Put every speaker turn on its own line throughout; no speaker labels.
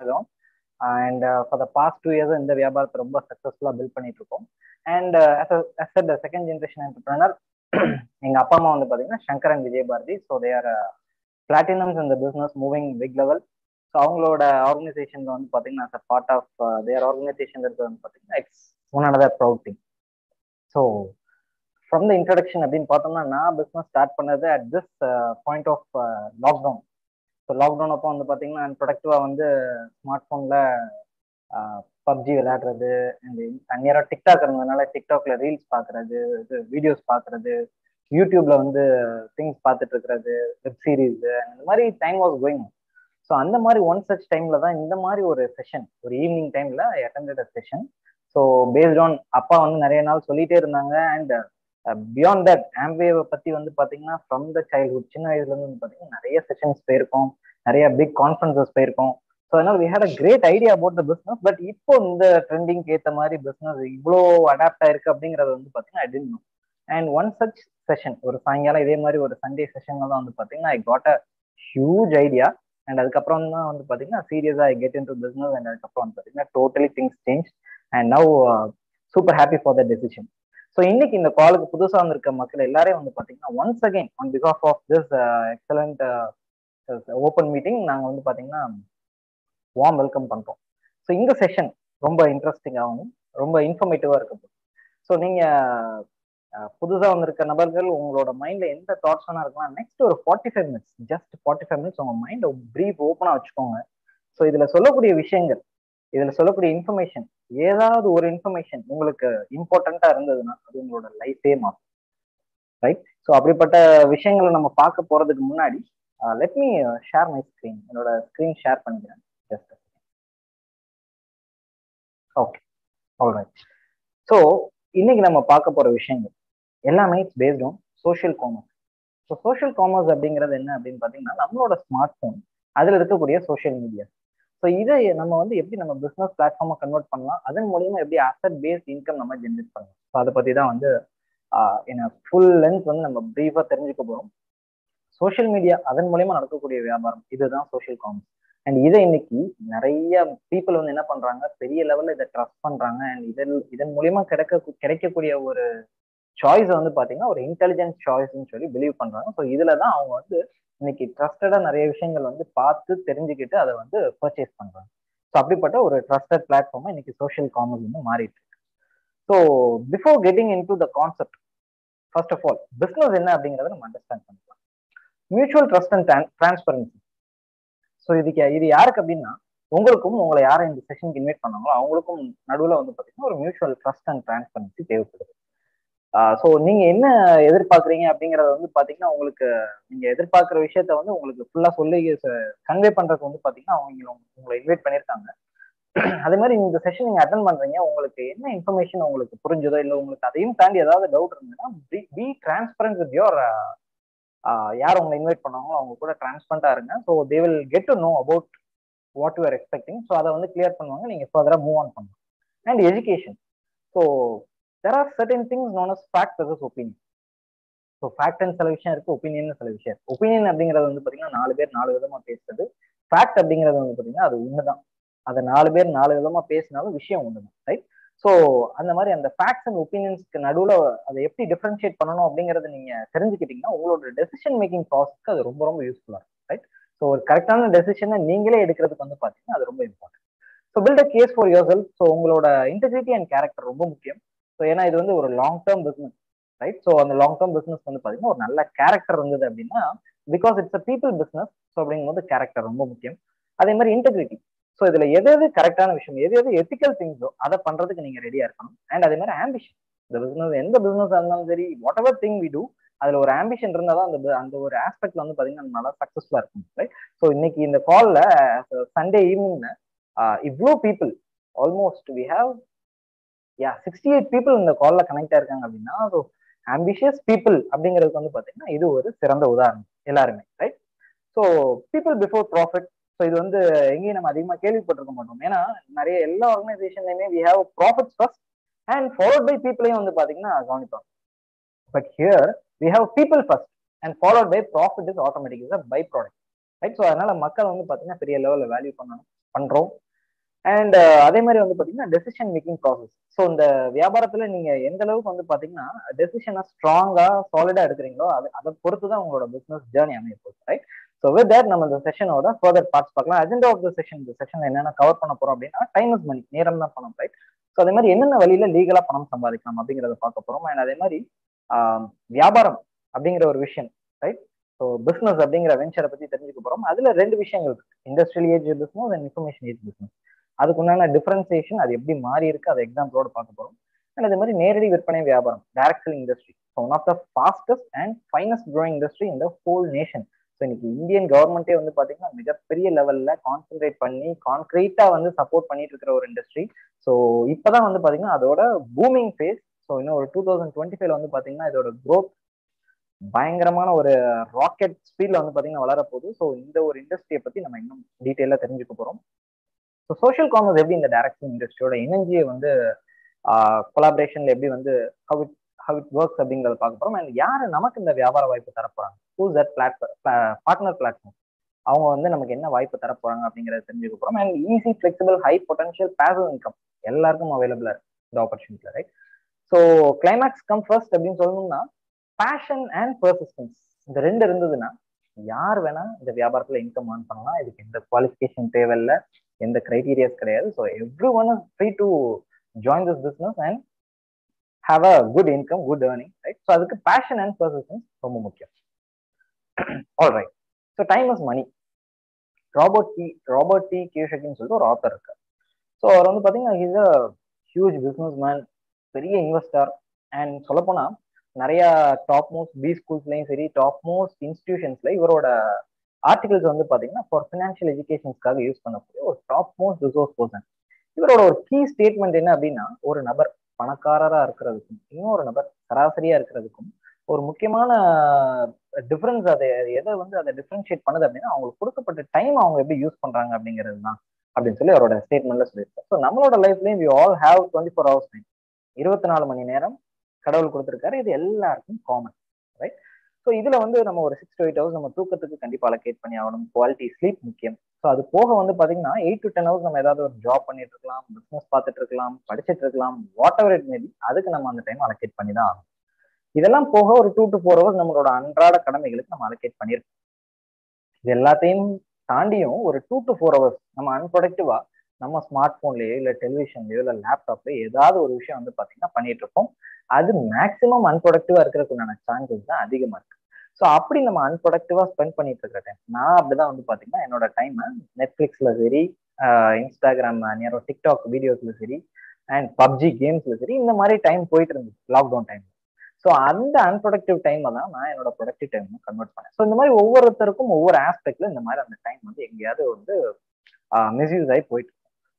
இருக்கோம் and for the past two years இந்த வியாபாரத்தை ரொம்ப சக்ஸஸ்ஃபுல்லாக பில்ட் பண்ணிட்டு இருக்கோம். And as second generation entrepreneur எங்கள் அப்பா அம்மா வந்து பார்த்தீங்கன்னா Shankar and Vijay Bharathi. So they are platinums இந்த business moving big level so அவங்களோட ஆர்கனைசேஷனில் வந்து பார்த்தீங்கன்னா as a part of their organisation இருக்கிறது வந்து பார்த்தீங்கன்னா it's one another proud thing so from the introduction அப்படின்னு பார்த்தோம்னா நான் பிஸ்னஸ் ஸ்டார்ட் பண்ணது at this point of lockdown so lockdown அப்போ வந்து பார்த்தீங்கன்னா ப்ரொடக்டிவாக வந்து ஸ்மார்ட் ஃபோனில் பப்ஜி விளையாடுறது இந்த தனியாராக டிக்டாக் இருந்ததுனால டிக்டாக்ல ரீல்ஸ் பார்க்குறது இது வீடியோஸ் பார்க்குறது யூடியூப்ல வந்து திங்ஸ் பார்த்துட்டு இருக்கிறது வெப் சீரீஸ் இந்த மாதிரி டைம் வாஸ் கோயிங் ஸோ அந்த மாதிரி ஒன் சச் டைம்ல தான் இந்த மாதிரி ஒரு செஷன் ஒரு ஈவினிங் டைம்ல attend session so based on அப்பா வந்து நிறைய நாள் சொல்லிட்டே இருந்தாங்க அண்ட் பியாண்ட் தட் ஆம்வேவை பத்தி வந்து பாத்தீங்கன்னா ஃப்ரம் த சைல்ட்ஹுட் சின்ன வயசுல இருந்து வந்து பாத்தீங்கன்னா நிறைய செஷன்ஸ் போயிருக்கோம். நிறைய பிக் கான்ஃபரன்சஸ் போயிருக்கோம். ஸோ அதனால we had a great idea about the business but இப்போ இந்த ட்ரெண்டிங்க்கு ஏற்ற மாதிரி பிஸ்னஸ் இவ்வளோ அடாப்ட் ஆயிருக்கு அப்படிங்கறது வந்து பாத்தீங்கன்னா I didn't know and one such session ஒரு சாயங்காலம் இதே மாதிரி ஒரு சண்டே செஷன்ல தான் வந்து பாத்தீங்கன்னா I got a huge idea and அதுக்கப்புறம் தான் வந்து பாத்தீங்கன்னா சீரியஸா I get into business and அதுக்கப்புறம் வந்து பாத்தீங்கன்னா totally things change and now super happy for the decision so இன்னைக்கு இந்த காலுக்கு புதுசாக வந்திருக்க மக்கள் எல்லாரையும் வந்து பார்த்தீங்கன்னா once again on because of this excellent open meeting நாங்கள் வந்து பார்த்தீங்கன்னா வார்ம் வெல்கம் பண்ணுறோம் ஸோ இந்த செஷன் ரொம்ப இன்ட்ரெஸ்டிங்காகவும் ரொம்ப இன்ஃபர்மேட்டிவாக இருக்க ஸோ நீங்கள் uh, புதுசாக வந்திருக்க நபர்கள் உங்களோட மைண்டில் எந்த தாட்ஸ் வேணா இருக்கலாம். நெக்ஸ்ட் ஒரு forty five minutes just forty five minutes உங்கள் மைண்டை ப்ரீஃப் ஓப்பனாக வச்சுக்கோங்க. ஸோ இதில் சொல்லக்கூடிய விஷயங்கள் இதில் சொல்லக்கூடிய இன்ஃபர்மேஷன் ஏதாவது ஒரு இன்ஃபர்மேஷன் உங்களுக்கு இம்பார்ட்டண்ட்டாக இருந்ததுன்னா அது உங்களோட லைஃபே மாறும் ரைட் ஸோ அப்படிப்பட்ட விஷயங்களை நம்ம பார்க்க போறதுக்கு முன்னாடி let me share my screen என்னோட ஸ்க்ரீன் ஷேர் பண்ணிக்கிறேன். ஜஸ்ட் ஓகே ஆல்ரைட் ஸோ இன்னைக்கு நம்ம பார்க்க போகிற விஷயங்கள் எல்லாமே it's based on social commerce so social commerce அப்படிங்கிறது என்ன அப்படின்னு பார்த்தீங்கன்னா நம்மளோட ஸ்மார்ட் ஃபோன் அதில் இருக்கக்கூடிய சோஷியல் மீடியா ஸோ இதை நம்ம வந்து எப்படி நம்ம பிஸ்னஸ் பிளாட்ஃபார்மை கன்வெர்ட் பண்ணலாம்? அதன் மூலியமா எப்படி அசட் பேஸ்ட் இன்கம் நம்ம ஜென்ரேட் பண்ணலாம்? ஸோ அதை பற்றி தான் வந்து என்ன ஃபுல் லென்த் வந்து நம்ம ப்ரீஃபாக தெரிஞ்சுக்க போகிறோம் சோஷியல் மீடியா அதன் மூலியமா நடக்கக்கூடிய வியாபாரம் இதுதான் சோஷியல் காமர்ஸ் அண்ட் இதை இன்னைக்கு நிறைய பீப்புள் வந்து என்ன பண்றாங்க? பெரிய லெவலில் இதை ட்ரஸ்ட் பண்றாங்க. அண்ட் இதன் இதன் மூலியமா கிடைக்க கிடைக்கக்கூடிய ஒரு சாய்ஸ் வந்து பாத்தீங்கன்னா ஒரு இன்டெலிஜென்ட் சாய்ஸ்ன்னு சொல்லி பிலீவ் பண்றாங்க. ஸோ இதுல தான் அவங்க வந்து இன்னைக்கு ட்ரஸ்டடா நிறைய விஷயங்கள் வந்து பார்த்து தெரிஞ்சுக்கிட்டு அதை வந்து பர்ச்சேஸ் பண்றாங்க. ஸோ அப்படிப்பட்ட ஒரு ட்ரஸ்டட் பிளாட்ஃபார்மா இன்னைக்கு சோஷியல் காமர்ஸ் வந்து மாறிட்டு இருக்கு. So before getting into the concept first of all business என்ன அப்படிங்கிறத நம்ம அண்டர்ஸ்டாண்ட் பண்ணிக்கலாம். Mutual trust and transparency so இதுக்கு இது யாருக்கு அப்படின்னா உங்களுக்கும் உங்களை யாரை இந்த செஷனுக்கு இன்வைட் பண்ணாங்களோ அவங்களுக்கும் நடுவில் வந்து பார்த்தீங்கன்னா ஒரு மியூச்சுவல் ட்ரஸ்ட் அண்ட் டிரான்ஸ்பரன்சி தேவைப்படுது. ஸோ நீங்க என்ன எதிர்பார்க்குறீங்க அப்படிங்கறத வந்து பாத்தீங்கன்னா உங்களுக்கு நீங்க எதிர்பார்க்குற விஷயத்த வந்து உங்களுக்கு ஃபுல்லா சொல்லி கன்வே பண்றதுக்கு வந்து பாத்தீங்கன்னா அவங்க உங்களை இன்வைட் பண்ணியிருக்காங்க அதே மாதிரி இந்த செஷன் நீங்க அட்டன் பண்றீங்க உங்களுக்கு என்ன இன்ஃபர்மேஷன் உங்களுக்கு புரிஞ்சதோ இல்லை உங்களுக்கு அதையும் தாண்டி ஏதாவது டவுட் இருந்ததுன்னா பி டிரான்ஸ்பரண்ட் வித் யோர் யார் உங்களை இன்வைட் பண்ணாங்களோ அவங்க கூட டிரான்ஸ்பரண்டா இருங்க. So they will get to know about what you are expecting so அதை வந்து கிளியர் பண்ணுவாங்க நீங்க ஃபர்தரா மூவ் ஆன் பண்ணலாம். And education so there are certain things known as fact versus opinion so ஃபேக்ட்னு சில விஷயம் இருக்கு ஒப்பீனியன் சில விஷயம் இருக்கு. ஒப்பீனியன் அப்படிங்கிறது வந்து பார்த்தீங்கன்னா நாலு பேர் நாலு விதமா பேசுறது. ஃபேக்ட் அப்படிங்கிறது வந்து பார்த்தீங்கன்னா அது உண்மைதான் அதை நாலு பேர் நாலு விதமா பேசினாலும் விஷயம் ஒண்ணுதான் ரைட் ஸோ அந்த மாதிரி அந்த ஃபேக்ட்ஸ் அண்ட் ஒப்பீனியன்ஸ்க்கு நடுவில் அதை எப்படி டிஃப்ரென்ஷியேட் பண்ணணும் அப்படிங்கறத நீங்க தெரிஞ்சுக்கிட்டீங்கன்னா உங்களோட டெசிஷன் மேக்கிங் ப்ராசஸ்க்கு அது ரொம்ப ரொம்ப யூஸ்ஃபுல்லாக இருக்கும் ரைட் ஸோ ஒரு கரெக்டான டெசிஷனை நீங்களே எடுக்கிறதுக்கு வந்து பார்த்தீங்கன்னா அது ரொம்ப important so build a case for yourself so உங்களோட இன்டெகிரிட்டி அண்ட் கேரக்டர் ரொம்ப முக்கியம். ஸோ ஏன்னா இது வந்து ஒரு long term business right so அந்த லாங் டேர்ம் பிஸ்னஸ் வந்து பார்த்தீங்கன்னா ஒரு நல்ல கேரக்டர் இருந்தது அப்படின்னா because it's a people business so அப்படிங்கும்போது கேரக்டர் ரொம்ப முக்கியம். அதே மாதிரி இன்டெகிரிட்டி ஸோ இதுல எது எது கரெக்டான விஷயம் எது எது எத்திக்கல் திங்ஸோ அதை பண்றதுக்கு நீங்க ரெடியா இருக்கணும். அண்ட் அதே மாதிரி ஆம்பிஷன் இந்த பிசினஸ் எந்த பிசினஸ் இருந்தாலும் சரி whatever thing we do அதுல ஒரு ஆம்பிஷன் இருந்தால் தான் அந்த அந்த ஒரு ஆஸ்பெக்ட்ல வந்து பாத்தீங்கன்னா நல்லா சக்சஸ்ஃபுல்லா இருக்கும் ரைட் ஸோ இன்னைக்கு இந்த கால்ல சண்டே ஈவினிங்ல இவ்வளோ people almost we have yeah sixty eight people இந்த காலில் கனெக்ட் ஆயிருக்காங்க அப்படின்னா ஸோ ஆம்பிஷியஸ் பீப்புள் அப்படிங்கிறதுக்கு வந்து பார்த்தீங்கன்னா இது ஒரு சிறந்த உதாரணம் எல்லாருமே right so people before profit so இது வந்து எங்கேயும் நம்ம அதிகமாக கேள்விப்பட்டிருக்க மாட்டோம். ஏன்னா நிறைய எல்லா ஆர்கனைசேஷன்லையுமே we have profits first and followed by பீப்புளையும் வந்து பார்த்தீங்கன்னா கவனிப்பாங்க. But here we have people first and followed by profit is automatic is a byproduct right so அதனால மக்கள் வந்து பார்த்தீங்கன்னா பெரிய லெவலில் வேல்யூ பண்ணணும் பண்ணுறோம் அண்ட் uh, அதே மாதிரி வந்து பாத்தீங்கன்னா டெசிஷன் மேக்கிங் ப்ராசஸ் ஸோ இந்த வியாபாரத்துல நீங்க எந்த அளவுக்கு வந்து பாத்தீங்கன்னா டெசிஷனை ஸ்ட்ராங்கா சாலிடா எடுக்கிறீங்களோ அது அதை பொறுத்து தான் உங்களோட பிசினஸ் ஜேர்னி அமைய போகுது ரைட் ஸோ வித் தட் நம்ம இந்த செஷனோட ஃபர்தர் பார்ட்ஸ் பார்க்கலாம். அஜெண்டா ஆஃப் த செஷன் இந்த செஷன் என்னென்ன கவர் பண்ண போறோம் அப்படின்னா டைம் இஸ் மணி நேரம் தான் பணம் ரைட் ஸோ அதே மாதிரி என்னென்ன வழியில லீகலா பணம் சம்பாதிக்கலாம் அப்படிங்கிறத பார்க்க போறோம். அண்ட் அதே மாதிரி வியாபாரம் அப்படிங்கிற ஒரு விஷயம் ரைட் ஸோ பிஸ்னஸ் அப்படிங்கிற வெஞ்சரை பத்தி தெரிஞ்சுக்க போறோம். அதுல ரெண்டு விஷயங்கள் இருக்கு. Industrial age business and information age business அதுக்கு உண்டான டிஃபரன்சியேஷன் அது எப்படி மாறி இருக்கு அதை எக்ஸாம்பிளோட பார்க்க போறோம். அண்ட் அதே மாதிரி நேரடி விற்பனை வியாபாரம் direct selling industry so one of the fastest and finest growing industry இந்த ஹோல் நேஷன் ஸோ இன்னைக்கு இந்தியன் கவர்மெண்ட்டே வந்து பார்த்தீங்கன்னா மிகப்பெரிய லெவலில் கான்சென்ட்ரேட் பண்ணி கான்க்ரீட்டாக வந்து சப்போர்ட் பண்ணிட்டு இருக்கிற ஒரு இண்டஸ்ட்ரி ஸோ இப்போ தான் வந்து பார்த்தீங்கன்னா அதோட பூமிங் ஃபேஸ் ஸோ இன்னும் ஒரு டூ தௌசண்ட் டுவெண்ட்டி ஃபைவ்ல வந்து பார்த்தீங்கன்னா இதோட க்ரோத் பயங்கரமான ஒரு ராக்கெட் ஸ்பீட்ல வந்து பாத்தீங்கன்னா வளரப்போகுது. ஸோ இந்த ஒரு இண்டஸ்ட்ரியை பத்தி நம்ம இன்னும் டீட்டெயிலாக தெரிஞ்சுக்க போறோம். ஸோ சோஷியல் காமர்ஸ் எப்படி இந்த டைரக்ஷன் இண்டஸ்ட்ரியோட இணைஞ்சி வந்து கொலாபரேஷன்ல எப்படி வந்து how it how it works அப்படிங்கிறத பார்க்க போறோம். அண்ட் யாரு நமக்கு இந்த வியாபார வாய்ப்பு தரப்போறாங்க who's that platform partner platform அவங்க வந்து நமக்கு என்ன வாய்ப்பு தரப்போறாங்க போறாங்க அப்படிங்கறத தெரிஞ்சுக்க போறோம். And easy flexible high potential passive income எல்லாருக்கும் அவைலபிளா இருக்கு இந்த opportunity right so climax come first அப்படின்னு சொல்லணும்னா பேஷன் அண்ட் பர்சிஸ்டன்ஸ் இந்த ரெண்டு இருந்ததுன்னா யார் வேணா இந்த வியாபாரத்துல இன்கம் ஏர்ன் பண்ணலாம். இதுக்கு எந்த குவாலிஃபிகேஷன் தேவையில்லை. எந்த கிரைடீரியாஸ் கிடையாது. So every one is free to join this business and have a good income good earning right so அதுக்கு பேஷன் அண்ட் பர்சிஸ்டன்ஸ் ரொம்ப முக்கியம். All right so time is money Robert T Robert T கியூஷக்கின்னு சொல்லிட்டு ஒரு author இருக்கு so அவர் வந்து பார்த்தீங்கன்னா is a huge business man பெரிய இன்வெஸ்டர் அண்ட் சொல்லப்போனால் நிறைய டாப் மோஸ்ட் பி ஸ்கூல்ஸ்லையும் சரி டாப் மோஸ்ட் இன்ஸ்டிடியூஷன்ஸ்ல இவரோட ஆர்டிகல்ஸ் வந்து பார்த்தீங்கன்னா ஃபார் ஃபினான்ஷியல் எஜுகேஷன்ஸ்க்காக யூஸ் பண்ணக்கூடிய ஒரு டாப் மோஸ்ட் ரிசோர்ஸ் பர்சன் இவரோட ஒரு கீ ஸ்டேட்மெண்ட் என்ன அப்படின்னா ஒரு நபர் பணக்காரராக இருக்கிறதுக்கும் இன்னொரு நபர் சராசரியா இருக்கிறதுக்கும் ஒரு முக்கியமான டிஃபரன்ஸ் அதை எதை வந்து அதை டிஃப்ரென்ஷியேட் பண்ணுது அப்படின்னா அவங்களுக்கு கொடுக்கப்பட்ட டைம் அவங்க எப்படி யூஸ் பண்றாங்க அப்படிங்கிறது தான் அப்படின்னு சொல்லி அவரோட ஸ்டேட்மெண்ட்ல சொல்லியிருக்காரு. ஸோ நம்மளோட லைஃப்லயும் we all have twenty four hours time இருபத்தி நாலு மணி நேரம் கடவுள் கொடுத்துருக்காரு. இது எல்லாருக்கும் காமன் ரைட் ஸோ இதுல வந்து நம்ம ஒரு சிக்ஸ் டு எயிட் ஹவர்ஸ் நம்ம தூக்கத்துக்கு கண்டிப்பாக அலோகேட் பண்ணி ஆகணும். குவாலிட்டி ஸ்லீப் முக்கியம். ஸோ அது போக வந்து பாத்தீங்கன்னா எயிட் டு டென் ஹவர்ஸ் நம்ம ஏதாவது ஒரு ஜாப் பண்ணிட்டு இருக்கலாம் பிசினஸ் பார்த்துட்டு இருக்கலாம் படிச்சுட்டு இருக்கலாம் வாட் எவர் இட் மேபி அதுக்கு நம்ம அந்த டைம் அலோகேட் பண்ணி தான் ஆகணும். இதெல்லாம் போக ஒரு டூ டு ஃபோர் ஹவர்ஸ் நம்மளோட அன்றாட கடமைகளுக்கு நம்ம அலோகேட் பண்ணியிருக்கோம். இது எல்லாத்தையும் தாண்டியும் ஒரு டூ டு ஃபோர் ஹவர்ஸ் நம்ம அன்ப்ரொடக்டிவா நம்ம ஸ்மார்ட் போன்லயோ இல்ல டெலிவிஷன்லயோ இல்ல லேப்டாப்லயோ ஏதாவது ஒரு விஷயம் வந்து பாத்தீங்கன்னா பண்ணிட்டு இருப்போம் அது மேக்சிமம் அன்ப்ரொடக்டிவா இருக்கிறதுக்குண்டான சான்சஸ் தான் அதிகமா இருக்கு. ஸோ அப்படி நம்ம அன்ப்ரொடக்டிவா ஸ்பெண்ட் பண்ணிட்டு இருக்கிற டைம் நான் அப்படிதான் வந்து பாத்தீங்கன்னா என்னோட டைம் நெட்ஃபிளிக்ஸ்ல சரி இன்ஸ்டாகிராம் நேரம் டிக்டாக் வீடியோஸ்ல சரி அண்ட் பப்ஜி கேம்ஸ்ல சரி இந்த மாதிரி டைம் போயிட்டு இருந்துச்சு லாக்டவுன் டைம்ல ஸோ அந்த அன்ப்ரொடக்டிவ் டைமை தான் நான் என்னோட ப்ரொடக்டிவ் டைம் கன்வெர்ட் பண்ணேன். ஸோ இந்த மாதிரி ஒவ்வொருத்தருக்கும் ஒவ்வொரு ஆஸ்பெக்ட்ல இந்த மாதிரி அந்த டைம் வந்து எங்கேயாவது வந்து மிஸ்யூஸ் ஆகி போயிட்டு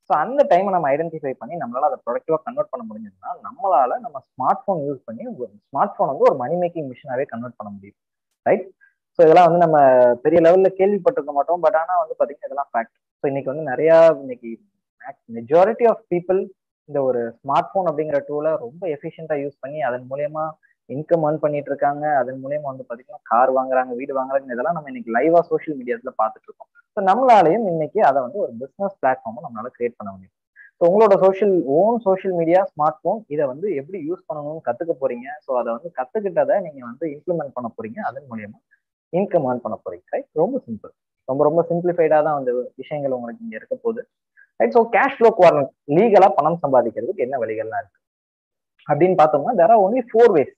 ஸோ அந்த டைமை நம்ம ஐடென்டிஃபை பண்ணி நம்மளால அதை ப்ரொடக்டிவாக கன்வெர்ட் பண்ண முடிஞ்சதுன்னா நம்மளால நம்ம ஸ்மார்ட் ஃபோன் யூஸ் பண்ணி ஸ்மார்ட் ஃபோன் வந்து ஒரு மணி மேக்கிங் மிஷினாவே கன்வெர்ட் பண்ண முடியும். ரைட் ஸோ இதெல்லாம் வந்து நம்ம பெரிய லெவலில் கேள்விப்பட்டிருக்க மாட்டோம். பட் ஆனால் வந்து பார்த்தீங்கன்னா இதெல்லாம் ஃபேக்ட் ஸோ இன்னைக்கு வந்து நிறையா இன்னைக்கு மெஜாரிட்டி ஆஃப் பீப்புள் இந்த ஒரு ஸ்மார்ட் ஃபோன் அப்படிங்கிற டூலை ரொம்ப எஃபிஷியண்டா யூஸ் பண்ணி அதன் மூலயமா இன்கம் ஏர்ன் பண்ணிட்டு இருக்காங்க அதன் மூலயமா வந்து பாத்தீங்கன்னா கார் வாங்குறாங்க வீடு வாங்குறாங்க இதெல்லாம் நம்ம இன்னைக்கு லைவா சோஷியல் மீடியாஸ்ல பாத்துட்டு இருக்கோம் ஸோ நம்மளாலையும் இன்னைக்கு அதை வந்து ஒரு பிசினஸ் பிளாட்ஃபார்மை நம்மளால கிரியேட் பண்ண முடியும். ஸோ உங்களோட social own social media smartphone இதை வந்து எப்படி யூஸ் பண்ணணும்னு கத்துக்க போறீங்க? ஸோ அதை வந்து கத்துக்கிட்டதை நீங்க வந்து இம்ப்ளிமெண்ட் பண்ண போறீங்க. அதன் மூலயமா இன்கம் ஏர்ன் பண்ண போறீங்க. ரைட் ரொம்ப சிம்பிள் ரொம்ப ரொம்ப சிம்பிளிஃபைடா தான் வந்து விஷயங்கள் உங்களுக்கு இங்க இருக்க போகுது. Right so cash flow quadrant லீகலா பணம் சம்பாதிக்கிறதுக்கு என்ன வழிகள்லாம் இருக்கு? அப்படின்னு பார்த்தோம்னா there are only four ways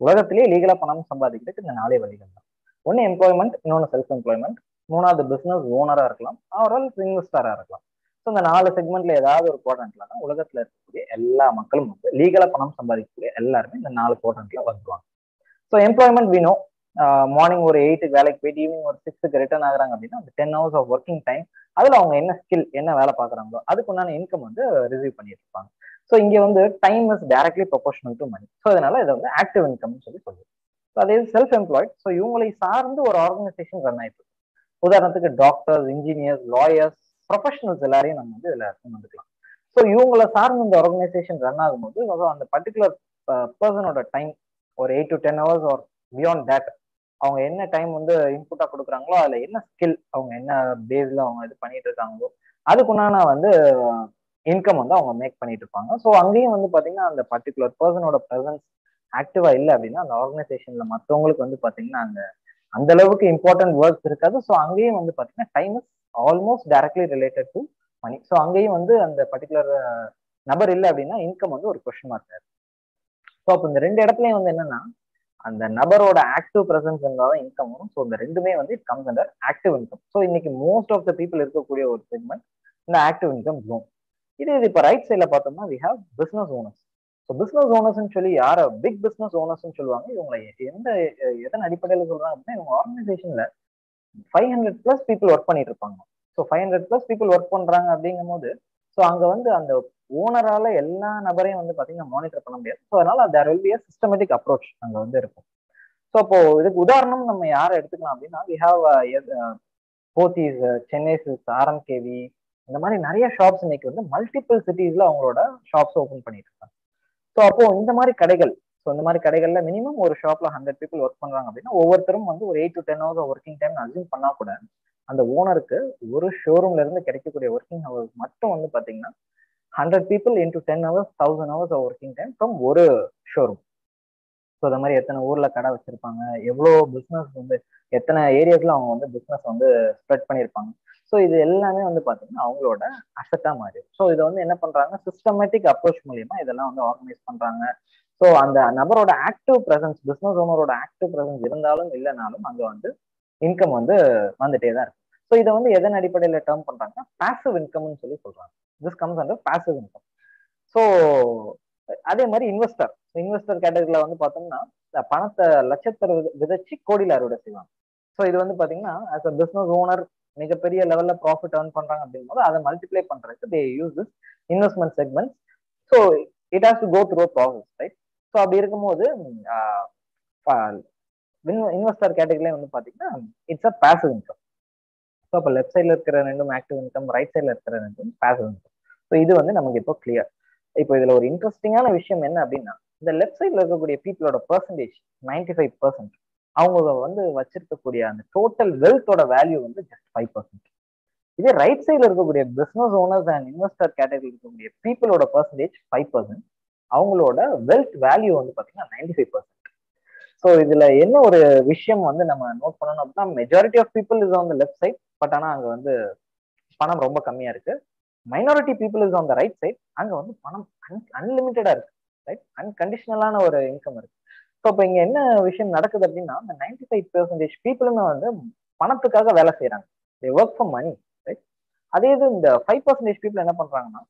உலகத்திலேயே லீகலா பணம் சம்பாதிக்கிறதுக்கு இந்த நாலே வழிகள் தான். ஒன்னு எம்ப்ளாய்மெண்ட் இன்னொன்று செல்ஃப் எம்ப்ளாய்மெண்ட் மூணாவது பிசினஸ் ஓனரா இருக்கலாம். ஆர் இன்வெஸ்டரா இருக்கலாம். ஸோ இந்த நாலு செக்மெண்ட்ல ஏதாவது ஒரு குவாட்ரண்ட்ல தான் உலகத்துல இருக்கக்கூடிய எல்லா மக்களும் வந்து லீகலா பணம் சம்பாதிக்கக்கூடிய எல்லாருமே இந்த நாலு குவாட்ரண்ட்ல வந்துருவாங்க. ஸோ எம்ப்ளாய்மெண்ட் வினோ மார்னிங் ஒரு எயிட்டுக்கு வேலைக்கு போயிட்டு ஈவினிங் ஒரு சிக்ஸுக்கு ரிட்டர்ன் ஆகுறாங்க அப்படின்னா அந்த ten hours of working time அதுல அவங்க என்ன ஸ்கில் என்ன வேலை பார்க்குறாங்களோ அதுக்குண்டான இன்கம் வந்து ரிசீவ் பண்ணிட்டு இருப்பாங்க. ஸோ இங்கே வந்து time is directly proportional to money so அதனால இதை வந்து ஆக்டிவ் இன்கம்னு சொல்லி சொல்லுவோம். ஸோ அதே செல்ஃப் எம்ப்ளாய்ட் ஸோ இவங்களை சார்ந்து ஒரு ஆர்கனைசேஷன் ரன் ஆயிட்டு உதாரணத்துக்கு டாக்டர்ஸ் இன்ஜினியர்ஸ் லாயர்ஸ் ப்ரொஃபஷனல்ஸ் எல்லாரையும் நம்ம வந்து இதில் வந்துக்கலாம் ஸோ இவங்களை சார்ந்து இந்த ஆர்கனைசேஷன் ரன் ஆகும்போது அந்த பர்டிகுலர் பர்சனோட டைம் ஒரு eight to ten hours or beyond that அவங்க என்ன டைம் வந்து இன்புட்டாக கொடுக்குறாங்களோ அதில் என்ன ஸ்கில் அவங்க என்ன பேஸில் அவங்க இது பண்ணிட்டு இருக்காங்களோ அதுக்குண்டான வந்து இன்கம் வந்து அவங்க மேக் பண்ணிட்டு இருப்பாங்க ஸோ அங்கேயும் வந்து பார்த்தீங்கன்னா அந்த பர்டிகுலர் பர்சனோட ப்ரெசன்ஸ் ஆக்டிவா இல்லை அப்படின்னா அந்த ஆர்கனைசேஷன்ல மற்றவங்களுக்கு வந்து பார்த்தீங்கன்னா அந்த அளவுக்கு இம்பார்ட்டன்ட் ஒர்க்ஸ் இருக்காது. ஸோ அங்கேயும் வந்து பார்த்தீங்கன்னா time is almost directly related to money so அங்கேயும் வந்து அந்த பர்டிகுலர் நபர் இல்லை அப்படின்னா இன்கம் வந்து ஒரு கொஸ்டின் மார்க் ஸோ அப்போ இந்த ரெண்டு இடத்துலையும் வந்து என்னன்னா அந்த நபரோட ஆக்டிவ் ப்ரெசன்ஸ் இருந்தால் தான் இன்கம் வரும். ஸோ இந்த ரெண்டுமே வந்து it comes under active income so இன்னைக்கு மோஸ்ட் ஆஃப் த பீப்புள் இருக்கக்கூடிய ஒரு செக்மெண்ட் இந்த ஆக்டிவ் இன்கம் ஜோன் இது இது இப்போ ரைட் சைடில் பார்த்தோம்னா we have business owners so business ஓனர்ஸ்னு சொல்லி யார? பிக் பிஸ்னஸ் ஓனர்ஸ்னு சொல்லுவாங்க. இவங்களை எந்த எதன் அடிப்படையில் சொல்றாங்க அப்படின்னா இவங்க ஆர்கனைசேஷன்ல five hundred plus people work பண்ணிட்டு இருப்பாங்க. So five hundred plus people work பண்றாங்க அப்படிங்கும் போது ஸோ அங்க வந்து அந்த ஓனரால எல்லா நபரையும் வந்து பாத்தீங்கன்னா மானிட்டர் பண்ண முடியாது. ஸோ அதனால there will be systematic approach அங்க வந்து இருக்கும். ஸோ அப்போ இதுக்கு உதாரணம் நம்ம யாரை எடுத்துக்கலாம் அப்படின்னா we have Pothys Chennai silks RMKV இந்த மாதிரி நிறைய ஷாப்ஸ் இன்னைக்கு வந்து மல்டிபிள் சிட்டிஸ்ல அவங்களோட ஷாப்ஸ் ஓப்பன் பண்ணிட்டு இருக்காங்க. ஸோ அப்போ இந்த மாதிரி கடைகள் ஸோ இந்த மாதிரி கடைகள்ல மினிமம் ஒரு ஷாப்ல ஹண்ட்ரட் பீப்புள் ஒர்க் பண்றாங்க அப்படின்னா ஒவ்வொருத்தரும் வந்து ஒரு eight to ten hours working time assume பண்ணா கூட அந்த ஓனருக்கு ஒரு ஷோரூம்ல இருந்து கிடைக்கக்கூடிய ஒர்க்கிங் ஹவர்ஸ் மட்டும் வந்து பாத்தீங்கன்னா hundred people into ten hours thousand hours working time from ஒரு ஷோரூம் ஸோ அந்த மாதிரி எத்தனை ஊர்ல கடை வச்சிருப்பாங்க எவ்வளோ பிஸ்னஸ் வந்து எத்தனை ஏரியாஸ்ல அவங்க வந்து பிஸ்னஸ் வந்து ஸ்ப்ரெட் பண்ணியிருப்பாங்க ஸோ இது எல்லாமே வந்து பார்த்தீங்கன்னா அவங்களோட அசட்டாக மாறி ஸோ இதை வந்து என்ன பண்ணுறாங்க சிஸ்டமேட்டிக் அப்ரோச் மூலியமா இதெல்லாம் வந்து ஆர்கனைஸ் பண்ணுறாங்க ஸோ அந்த நபரோட ஆக்டிவ் ப்ரெசன்ஸ் பிஸ்னஸ் ஓனரோட ஆக்டிவ் ப்ரெசன்ஸ் இருந்தாலும் இல்லைனாலும் அங்கே வந்து இன்கம் வந்து வந்துட்டே தான் இருக்கும் ஸோ இதை வந்து எதன் அடிப்படையில் டேர்ம் பண்ணுறாங்கன்னா பேசிவ் இன்கம்னு சொல்லி சொல்கிறாங்க this comes under passive income so அதே மாதிரி இன்வெஸ்டர் இன்வெஸ்டர் கேட்டகரியில் வந்து பார்த்தோம்னா பணத்தை லட்சத்தை விதைச்சு கோடியில் அறுவடை செய்வாங்க. ஸோ இது வந்து பாத்தீங்கன்னா ஆஸ் அ பிசினஸ் ஓனர் மிகப்பெரிய லெவல்ல ப்ராஃபிட் ஏர்ன் பண்றாங்க அப்படிங்கும் போது அதை மல்டிப்ளை பண்றதுக்கு they use this investment segments so it has to go through process right so அப்படி இருக்கும்போது இன்வெஸ்டர் கேட்டகரியில வந்து பார்த்தீங்கன்னா it's a passive income so அப்போ லெஃப்ட் சைடில் இருக்கிற ரெண்டும் ஆக்டிவ் இன்கம் ரைட் சைடில் இருக்கிற ரெண்டும் பேசிவ் இன்கம் ஸோ இது வந்து நமக்கு இப்போ கிளியர் இப்போ இதில் ஒரு இன்ட்ரெஸ்டிங்கான விஷயம் என்ன அப்படின்னா இந்த லெஃப்ட் சைடில் இருக்கக்கூடிய பீப்புளோட பர்சன்டேஜ் நைன்டி ஃபைவ் பர்சன்ட் அவங்க வந்து வச்சிருக்கக்கூடிய அந்த டோட்டல் வெல்த்தோட வேல்யூ வந்து ஜஸ்ட் ஃபைவ் பர்சன்ட் இதே ரைட் சைடில் இருக்கக்கூடிய business owners and investor category இருக்கக்கூடிய பீப்புளோட பர்சன்டேஜ் ஃபைவ் பர்சன்ட் அவங்களோட வெல்த் வேல்யூ வந்து பார்த்தீங்கன்னா நைன்டி ஃபைவ் பர்சன்ட் ஸோ இதில் என்ன ஒரு விஷயம் வந்து நம்ம நோட் பண்ணணும் அப்படின்னா majority of people is on the left side but ஆனால் அங்கே வந்து பணம் ரொம்ப கம்மியாக இருக்கு. Minority people is on the right side அங்கே வந்து பணம் அன்லிமிட்டடாக இருக்கு ரைட் அன்கண்டிஷனலான ஒரு இன்கம் இருக்கு. ஸோ இப்போ இங்கே என்ன விஷயம் நடக்குது அப்படின்னா அந்த நைன்டி ஃபைவ் பெர்சன்டேஜ் பீப்புளுமே வந்து பணத்துக்காக வேலை செய்யறாங்க they work for money right அதே இது இந்த ஃபைவ் பர்சன்டேஜ் பீப்புள் என்ன பண்றாங்கன்னா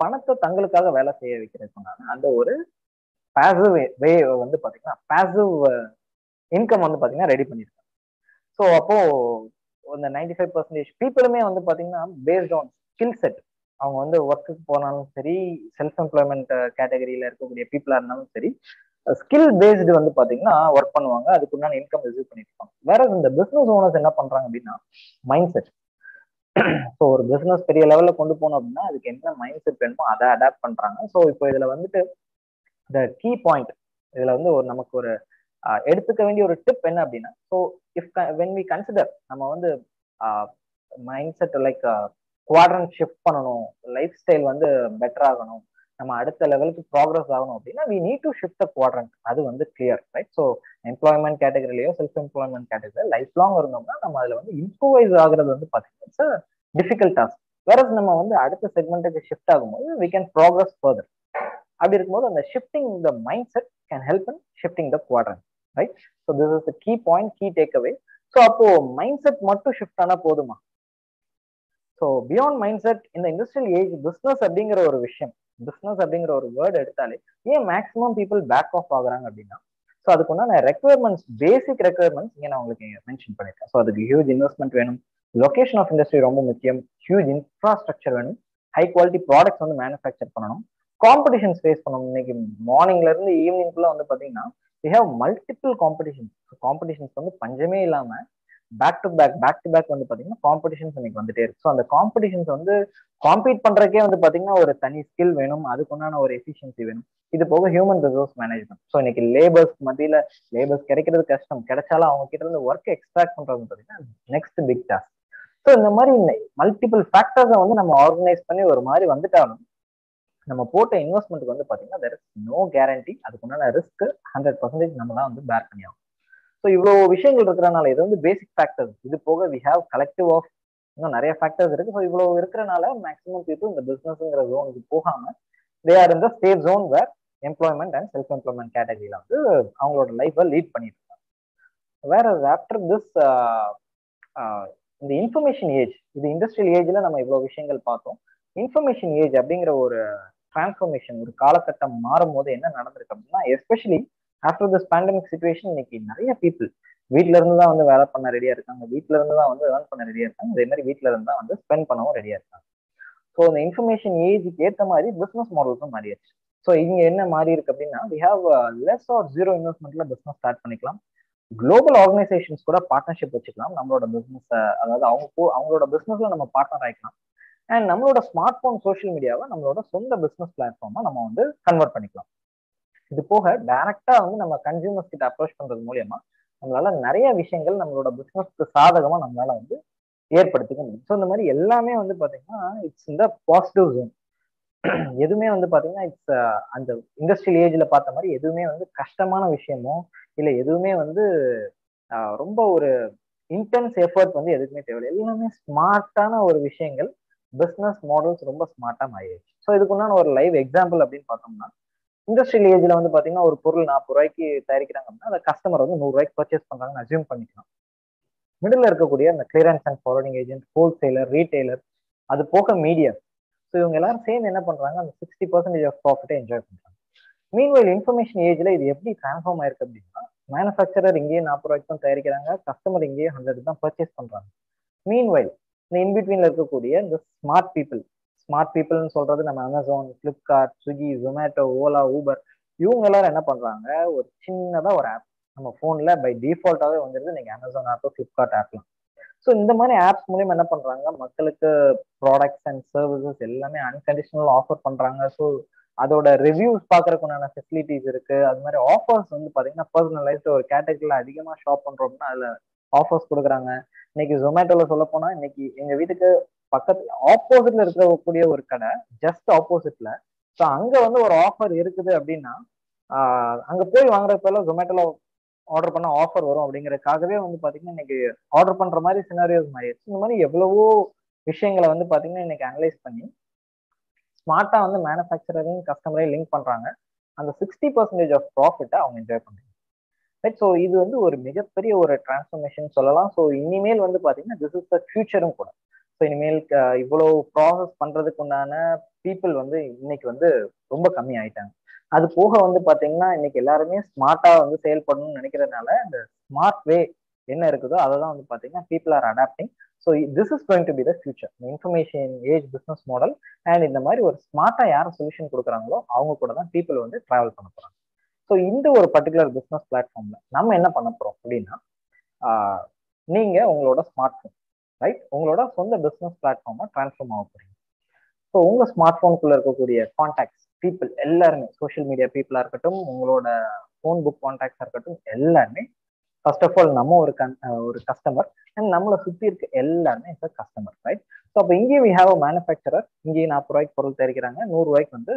பணத்தை தங்களுக்காக வேலை செய்ய வைக்கிறதுக்குனால அந்த ஒரு பேசிவ் வே வந்து பார்த்தீங்கன்னா பேசிவ் இன்கம் வந்து பார்த்தீங்கன்னா ரெடி பண்ணியிருக்காங்க ஸோ அப்போ இந்த நைன்டி ஃபைவ் பர்சன்டேஜ் பீப்புளுமே வந்து பாத்தீங்கன்னா பேஸ்ட் ஆன் ஸ்கில் செட் அவங்க வந்து ஒர்க்குக்கு போனாலும் சரி செல்ஃப் எம்ப்ளாய்மெண்ட் கேட்டகரியில இருக்கக்கூடிய பீப்புளாக இருந்தாலும் சரி ஸ்கில் பேஸ்டு வந்து பாத்தீங்கன்னா ஒர்க் பண்ணுவாங்க. அதுக்குண்டான இன்கம் ரிசீவ் பண்ணிருப்பாங்க வேற இந்த பிசினஸ் ஓனர்ஸ் என்ன பண்றாங்க அப்படின்னா மைண்ட் செட் ஸோ ஒரு பிசினஸ் பெரிய லெவல்ல கொண்டு போகணும் அப்படின்னா அதுக்கு என்ன மைண்ட் செட் வேணுமோ அதை அடாப்ட் பண்றாங்க. ஸோ இப்போ இதுல வந்துட்டு இந்த கீ பாயிண்ட் இதுல வந்து ஒரு நமக்கு ஒரு எடுத்துக்க வேண்டிய ஒரு டிப் என்ன அப்படின்னா so if when we consider நம்ம வந்து mind set like quadrant shift பண்ணணும் லைஃப் ஸ்டைல் வந்து பெட்டர் ஆகணும் நம்ம அடுத்த லெவலுக்கு ப்ராக்ரஸ் ஆகணும் அப்படின்னா we need to shift quadrant அது வந்து கிளியர் ரைட் ஸோ எம்ப்ளாய்மெண்ட் கேட்டகரிலையோ செல்ஃப் எம்ப்ளாய்மெண்ட் கேட்டகரியில லைஃப் லாங் இருந்தோம்னா நம்ம அதில் வந்து இம்ப்ரூவைஸ் ஆகுறது வந்து பார்த்தீங்கன்னா டிஃபிகல்ட் டாஸ்க் வேற நம்ம வந்து அடுத்த செக்மெண்ட்டுக்கு ஷிஃப்ட் ஆகும்போது வி கேன் ப்ராக்ரஸ் ஃபர்தர் அப்படி இருக்கும்போது அந்த shifting the mindset can help in shifting the quadrant right so this is the key point key takeaway so அப்போ மைண்ட் செட் மட்டும் ஷிஃப்ட் ஆனா போதுமா? ஸோ பியாண்ட் மைண்ட் செட் இந்த industrial age business அப்படிங்கிற ஒரு விஷயம் பிஸ்னஸ் அப்படிங்கிற ஒரு வேர்டு எடுத்தாலே ஏன் மேக்ஸிமம் பீப்புள் பேக் ஆஃப் ஆகுறாங்க அப்படின்னா ஸோ அதுக்குண்டான ரெக்குயர்மெண்ட்ஸ் பேசிக் ரெக்குயர்மெண்ட்ஸ் இங்கே நான் உங்களுக்கு மென்ஷன் பண்ணியிருக்கேன் ஸோ அதுக்கு ஹியூஜ் இன்வெஸ்ட்மெண்ட் வேணும். லொகேஷன் ஆஃப் இண்டஸ்ட்ரி ரொம்ப முக்கியம். ஹியூஜ் இன்ஃப்ராஸ்ட்ரக்சர் வேணும். ஹை குவாலிட்டி ப்ராடக்ட்ஸ் வந்து மேனுஃபேக்சர் பண்ணணும். காம்படிஷன்ஸ் ஃபேஸ் பண்ணணும். இன்னைக்கு மார்னிங்ல இருந்து ஈவினிங்குள்ள வந்து பார்த்தீங்கன்னா we have multiple competitions competitions வந்து பஞ்சமே இல்லாம back to back back to back வந்து பாத்தீங்கன்னா காம்படிஷன்ஸ் இன்னைக்கு வந்துட்டே இருக்கு. ஸோ அந்த காம்படிஷன்ஸ் வந்து காம்பீட் பண்றதுக்கே வந்து பாத்தீங்கன்னா ஒரு தனி ஸ்கில் வேணும். அதுக்குண்டான ஒரு எஃபிஷியன்சி வேணும். இது போக ஹியூமன் ரிசோர்ஸ் மேனேஜ்மெண்ட் ஸோ இன்னைக்கு லேபர்ஸ் மத்தியில லேபர்ஸ் கிடைக்கிறது கஷ்டம். கிடைச்சாலும் அவங்க கிட்ட இருந்து ஒர்க் எக்ஸ்ட்ராக்ட் பண்றது பாத்தீங்கன்னா நெக்ஸ்ட் பிக் டாஸ்க் ஸோ இந்த மாதிரி மல்டிபிள் ஃபேக்டர்ஸை வந்து நம்ம ஆர்கனைஸ் பண்ணி ஒரு மாதிரி வந்துட்டாலும் நம்ம போட்ட இன்வெஸ்ட்மெண்ட்டுக்கு வந்து பார்த்தீங்கன்னா தெர் இஸ் நோ கேரண்டி அதுக்குண்டான ரிஸ்க் ஹண்ட்ரட் பர்சன்டேஜ் நம்ம தான் வந்து பேர் பண்ணி ஆகும் ஸோ இவ்வளோ விஷயங்கள் இருக்கிறனால இது வந்து பேசிக் ஃபேக்டர்ஸ் இது போக வி ஹாவ் கலெக்டிவ் ஆஃப் இன்னும் நிறைய ஃபேக்டர்ஸ் இருக்கு. ஸோ இவ்வளோ இருக்கிறனால மேக்ஸிமம் பீப்புள் இந்த பிஸ்னஸ்ங்கிற ஜோனுக்கு போகாம தே ஆர் இந்த safe zone where employment and self employment கேட்டகரியில வந்து அவங்களோட லைஃப்பை லீட் பண்ணிட்டு இருக்காங்க. வேற ஆஃப்டர் திஸ் இந்த இன்ஃபர்மேஷன் ஏஜ் இது இண்டஸ்ட்ரியல் ஏஜ்ல நம்ம இவ்வளோ விஷயங்கள் பார்த்தோம். இன்ஃபர்மேஷன் ஏஜ் அப்படிங்கிற ஒரு டிரான்ஸ்ஃபர்மேஷன் ஒரு காலகட்டம் மாறும் போது என்ன நடந்திருக்கு அப்படின்னா especially after this pandemic situation இன்னைக்கு நிறைய பீப்புள் வீட்ல இருந்து தான் வந்து வேலை பண்ண ரெடியா இருக்காங்க. வீட்ல இருந்து தான் வந்து ஏர்ன் பண்ண ரெடியா இருக்காங்க. அதே மாதிரி வீட்ல இருந்து தான் வந்து ஸ்பெண்ட் பண்ணவும் ரெடியா இருக்காங்க. ஸோ இந்த இன்ஃபர்மேஷன் ஏஜுக்கு ஏற்ற மாதிரி பிசினஸ் மாடல்ஸும் மாறிடுச்சு ஸோ இங்க என்ன மாறி இருக்கு அப்படின்னா we have less or zero இன்வெஸ்ட்மெண்ட்ல business start பண்ணிக்கலாம். குளோபல் ஆர்கனைசேஷன்ஸ் கூட பார்ட்னர்ஷிப் வச்சுக்கலாம். நம்மளோட பிசினஸ் அதாவது அவங்க அவங்களோட பிசினஸ்ல நம்ம பார்ட்னர் ஆகிக்கலாம் அண்ட் நம்மளோட ஸ்மார்ட் போன் சோஷியல் மீடியாவை நம்மளோட சொந்த பிசினஸ் பிளாட்ஃபார்மா நம்ம வந்து கன்வெர்ட் பண்ணிக்கலாம். இது போக டைரக்டா வந்து நம்ம கன்சியூமர்ஸ் கிட்ட அப்ரோச் பண்றது மூலியமா நம்மளால நிறைய விஷயங்கள் நம்மளோட பிசினஸ்க்கு சாதகமா நம்மளால வந்து ஏற்படுத்திக்க முடியும். ஸோ இந்த மாதிரி எல்லாமே வந்து பாத்தீங்கன்னா இட்ஸ் இந்த பாசிட்டிவ் ஜோன் எதுவுமே வந்து பாத்தீங்கன்னா இட்ஸ் uh, அந்த இண்டஸ்ட்ரியல் ஏஜ்ல பார்த்த மாதிரி எதுவுமே வந்து கஷ்டமான விஷயமோ இல்லை எதுவுமே வந்து uh, ரொம்ப ஒரு இன்டென்ஸ் எஃபர்ட் வந்து எதுக்குமே தேவையில்லை. எல்லாமே ஸ்மார்ட்டான ஒரு விஷயங்கள் பிஸ்னஸ் மாடல்ஸ் ரொம்ப ஸ்மார்ட்டாக மாறிடுச்சு. ஸோ இதுக்குண்டான ஒரு லைவ் எக்ஸாம்பிள் அப்படின்னு பார்த்தோம்னா இண்டஸ்ட்ரியல் ஏஜ்ல வந்து பாத்தீங்கன்னா ஒரு பொருள் நாற்பது ரூபாய்க்கு தயாரிக்கிறாங்க அப்படின்னா அந்த கஸ்டமர் வந்து நூறு ரூபாய்க்கு பர்ச்சேஸ் பண்றாங்கன்னு அசியூம் பண்ணிக்கலாம். மிடில் இருக்கக்கூடிய அந்த clearance and forwarding agent wholesaler retailer அது போக மீடியா ஸோ இவங்க எல்லாரும் சேர்ந்து என்ன பண்றாங்க? அந்த சிக்ஸ்டி பர்சன்டேஜ் ஆஃப் ப்ராஃபிட்டை என்ஜாய் பண்றாங்க. மீன்வைல் இன்ஃபர்மேஷன் ஏஜ்ல இது எப்படி டிரான்ஸ்ஃபார்ம் ஆயிருக்கு அப்படின்னா மேனுஃபேக்சரர் இங்கேயே நாற்பது ரூபாய்க்கு தான் தயாரிக்கிறாங்க கஸ்டமர் இங்கேயே ஹண்ட்ரட் தான் பர்ச்சேஸ் பண்றாங்க. மீன்வைல் இந்த இன்பிட்வீன்ல இருக்கக்கூடிய இந்த ஸ்மார்ட் பீப்புள் ஸ்மார்ட் பீப்புள்னு சொல்றது நம்ம அமேசான் பிளிப்கார்ட் ஸ்விக்கி ஜொமேட்டோ ஓலா ஊபர் இவங்க எல்லாரும் என்ன பண்றாங்க? ஒரு சின்னதா ஒரு ஆப் நம்ம போன்ல பை டிஃபால்ட்டாவே வந்துருது. நீங்க அமேசான் ஆப்போ பிளிப்கார்ட் ஆப்லாம் ஸோ இந்த மாதிரி ஆப்ஸ் மூலியம் என்ன பண்றாங்க? மக்களுக்கு ப்ராடக்ட்ஸ் அண்ட் சர்வீசஸ் எல்லாமே அன்கண்டிஷனல் ஆஃபர் பண்றாங்க. ஸோ அதோட ரிவ்யூஸ் பாக்குறதுக்குண்டான ஃபெசிலிட்டிஸ் இருக்கு. அது மாதிரி ஆஃபர்ஸ் வந்து பாத்தீங்கன்னா பர்சனலைஸ்ட் ஒரு கேட்டகரியில அதிகமா ஷாப் பண்றோம்னா அதுல ஆஃபர்ஸ் கொடுக்குறாங்க. இன்னைக்கு ஜொமேட்டோல சொல்ல போனா இன்னைக்கு எங்க வீட்டுக்கு பக்கத்துல ஆப்போசிட்ல இருக்கக்கூடிய ஒரு கடை ஜஸ்ட் ஆப்போசிட்ல ஸோ அங்க வந்து ஒரு ஆஃபர் இருக்குது அப்படின்னா அங்க போய் வாங்குறப்பெல்லாம் ஜொமேட்டோல ஆர்டர் பண்ண ஆஃபர் வரும் அப்படிங்கறதுக்காகவே வந்து பாத்தீங்கன்னா இன்னைக்கு ஆர்டர் பண்ற மாதிரி சினாரியோஸ் மாறிடுச்சு. இந்த மாதிரி எவ்வளவோ விஷயங்களை வந்து பாத்தீங்கன்னா இன்னைக்கு அனலைஸ் பண்ணி ஸ்மார்ட்டா வந்து மேனுஃபேக்சரையும் கஸ்டமரையும் லிங்க் பண்றாங்க. அந்த சிக்ஸ்டி பர்சன்டேஜ் ஆஃப் ப்ராஃபிட்டை அவங்க என்ஜாய் பண்றாங்க. ரைட் ஸோ இது வந்து ஒரு மிகப்பெரிய ஒரு டிரான்ஸ்ஃபர்மேஷன் சொல்லலாம். ஸோ இனிமேல் வந்து பாத்தீங்கன்னா திஸ் இஸ் த ஃபியூச்சரும் கூட. ஸோ இனிமேல் இவ்வளோ ப்ராசஸ் பண்ணுறதுக்கு உண்டான பீப்புள் வந்து இன்னைக்கு வந்து ரொம்ப கம்மி ஆயிட்டாங்க. அது போக வந்து பார்த்தீங்கன்னா இன்னைக்கு எல்லாருமே ஸ்மார்ட்டாக வந்து செயல்படணும்னு நினைக்கிறதுனால இந்த ஸ்மார்ட் வே என்ன இருக்குதோ அதை தான் வந்து பார்த்தீங்கன்னா people are adapting so this is going to be the future information age business model and இந்த மாதிரி ஒரு ஸ்மார்ட்டாக யார் சொல்யூஷன் கொடுக்குறாங்களோ அவங்க கூட தான் பீப்புள் வந்து ட்ராவல் பண்ண போகிறாங்க ஸோ இந்த ஒரு பர்டிகுலர் பிஸ்னஸ் பிளாட்ஃபார்மில் நம்ம என்ன பண்ண போகிறோம் அப்படின்னா நீங்கள் உங்களோட ஸ்மார்ட் ஃபோன் ரைட் உங்களோட சொந்த பிஸ்னஸ் பிளாட்ஃபார்மா டிரான்ஸ்ஃபார்ம் ஆக போறீங்க ஸோ உங்க ஸ்மார்ட் ஃபோனுக்குள்ள இருக்கக்கூடிய கான்டாக்ட்ஸ் பீப்புள் எல்லாருமே சோஷியல் மீடியா பீப்புளா இருக்கட்டும் உங்களோட ஃபோன் புக் கான்டாக்ட்ஸா இருக்கட்டும் எல்லாருமே ஃபர்ஸ்ட் ஆஃப் ஆல் நம்ம ஒரு கன் ஒரு கஸ்டமர் அண்ட் நம்மளை சுத்தி இருக்க எல்லாருமே இப்போ கஸ்டமர் ரைட் ஸோ அப்போ இங்கேயும் வி ஹாவ் அ மேனுஃபேக்சரர் இங்கேயும் நாற்பது ரூபாய்க்கு பொருள் தயாரிக்கிறாங்க நூறு ரூபாய்க்கு வந்து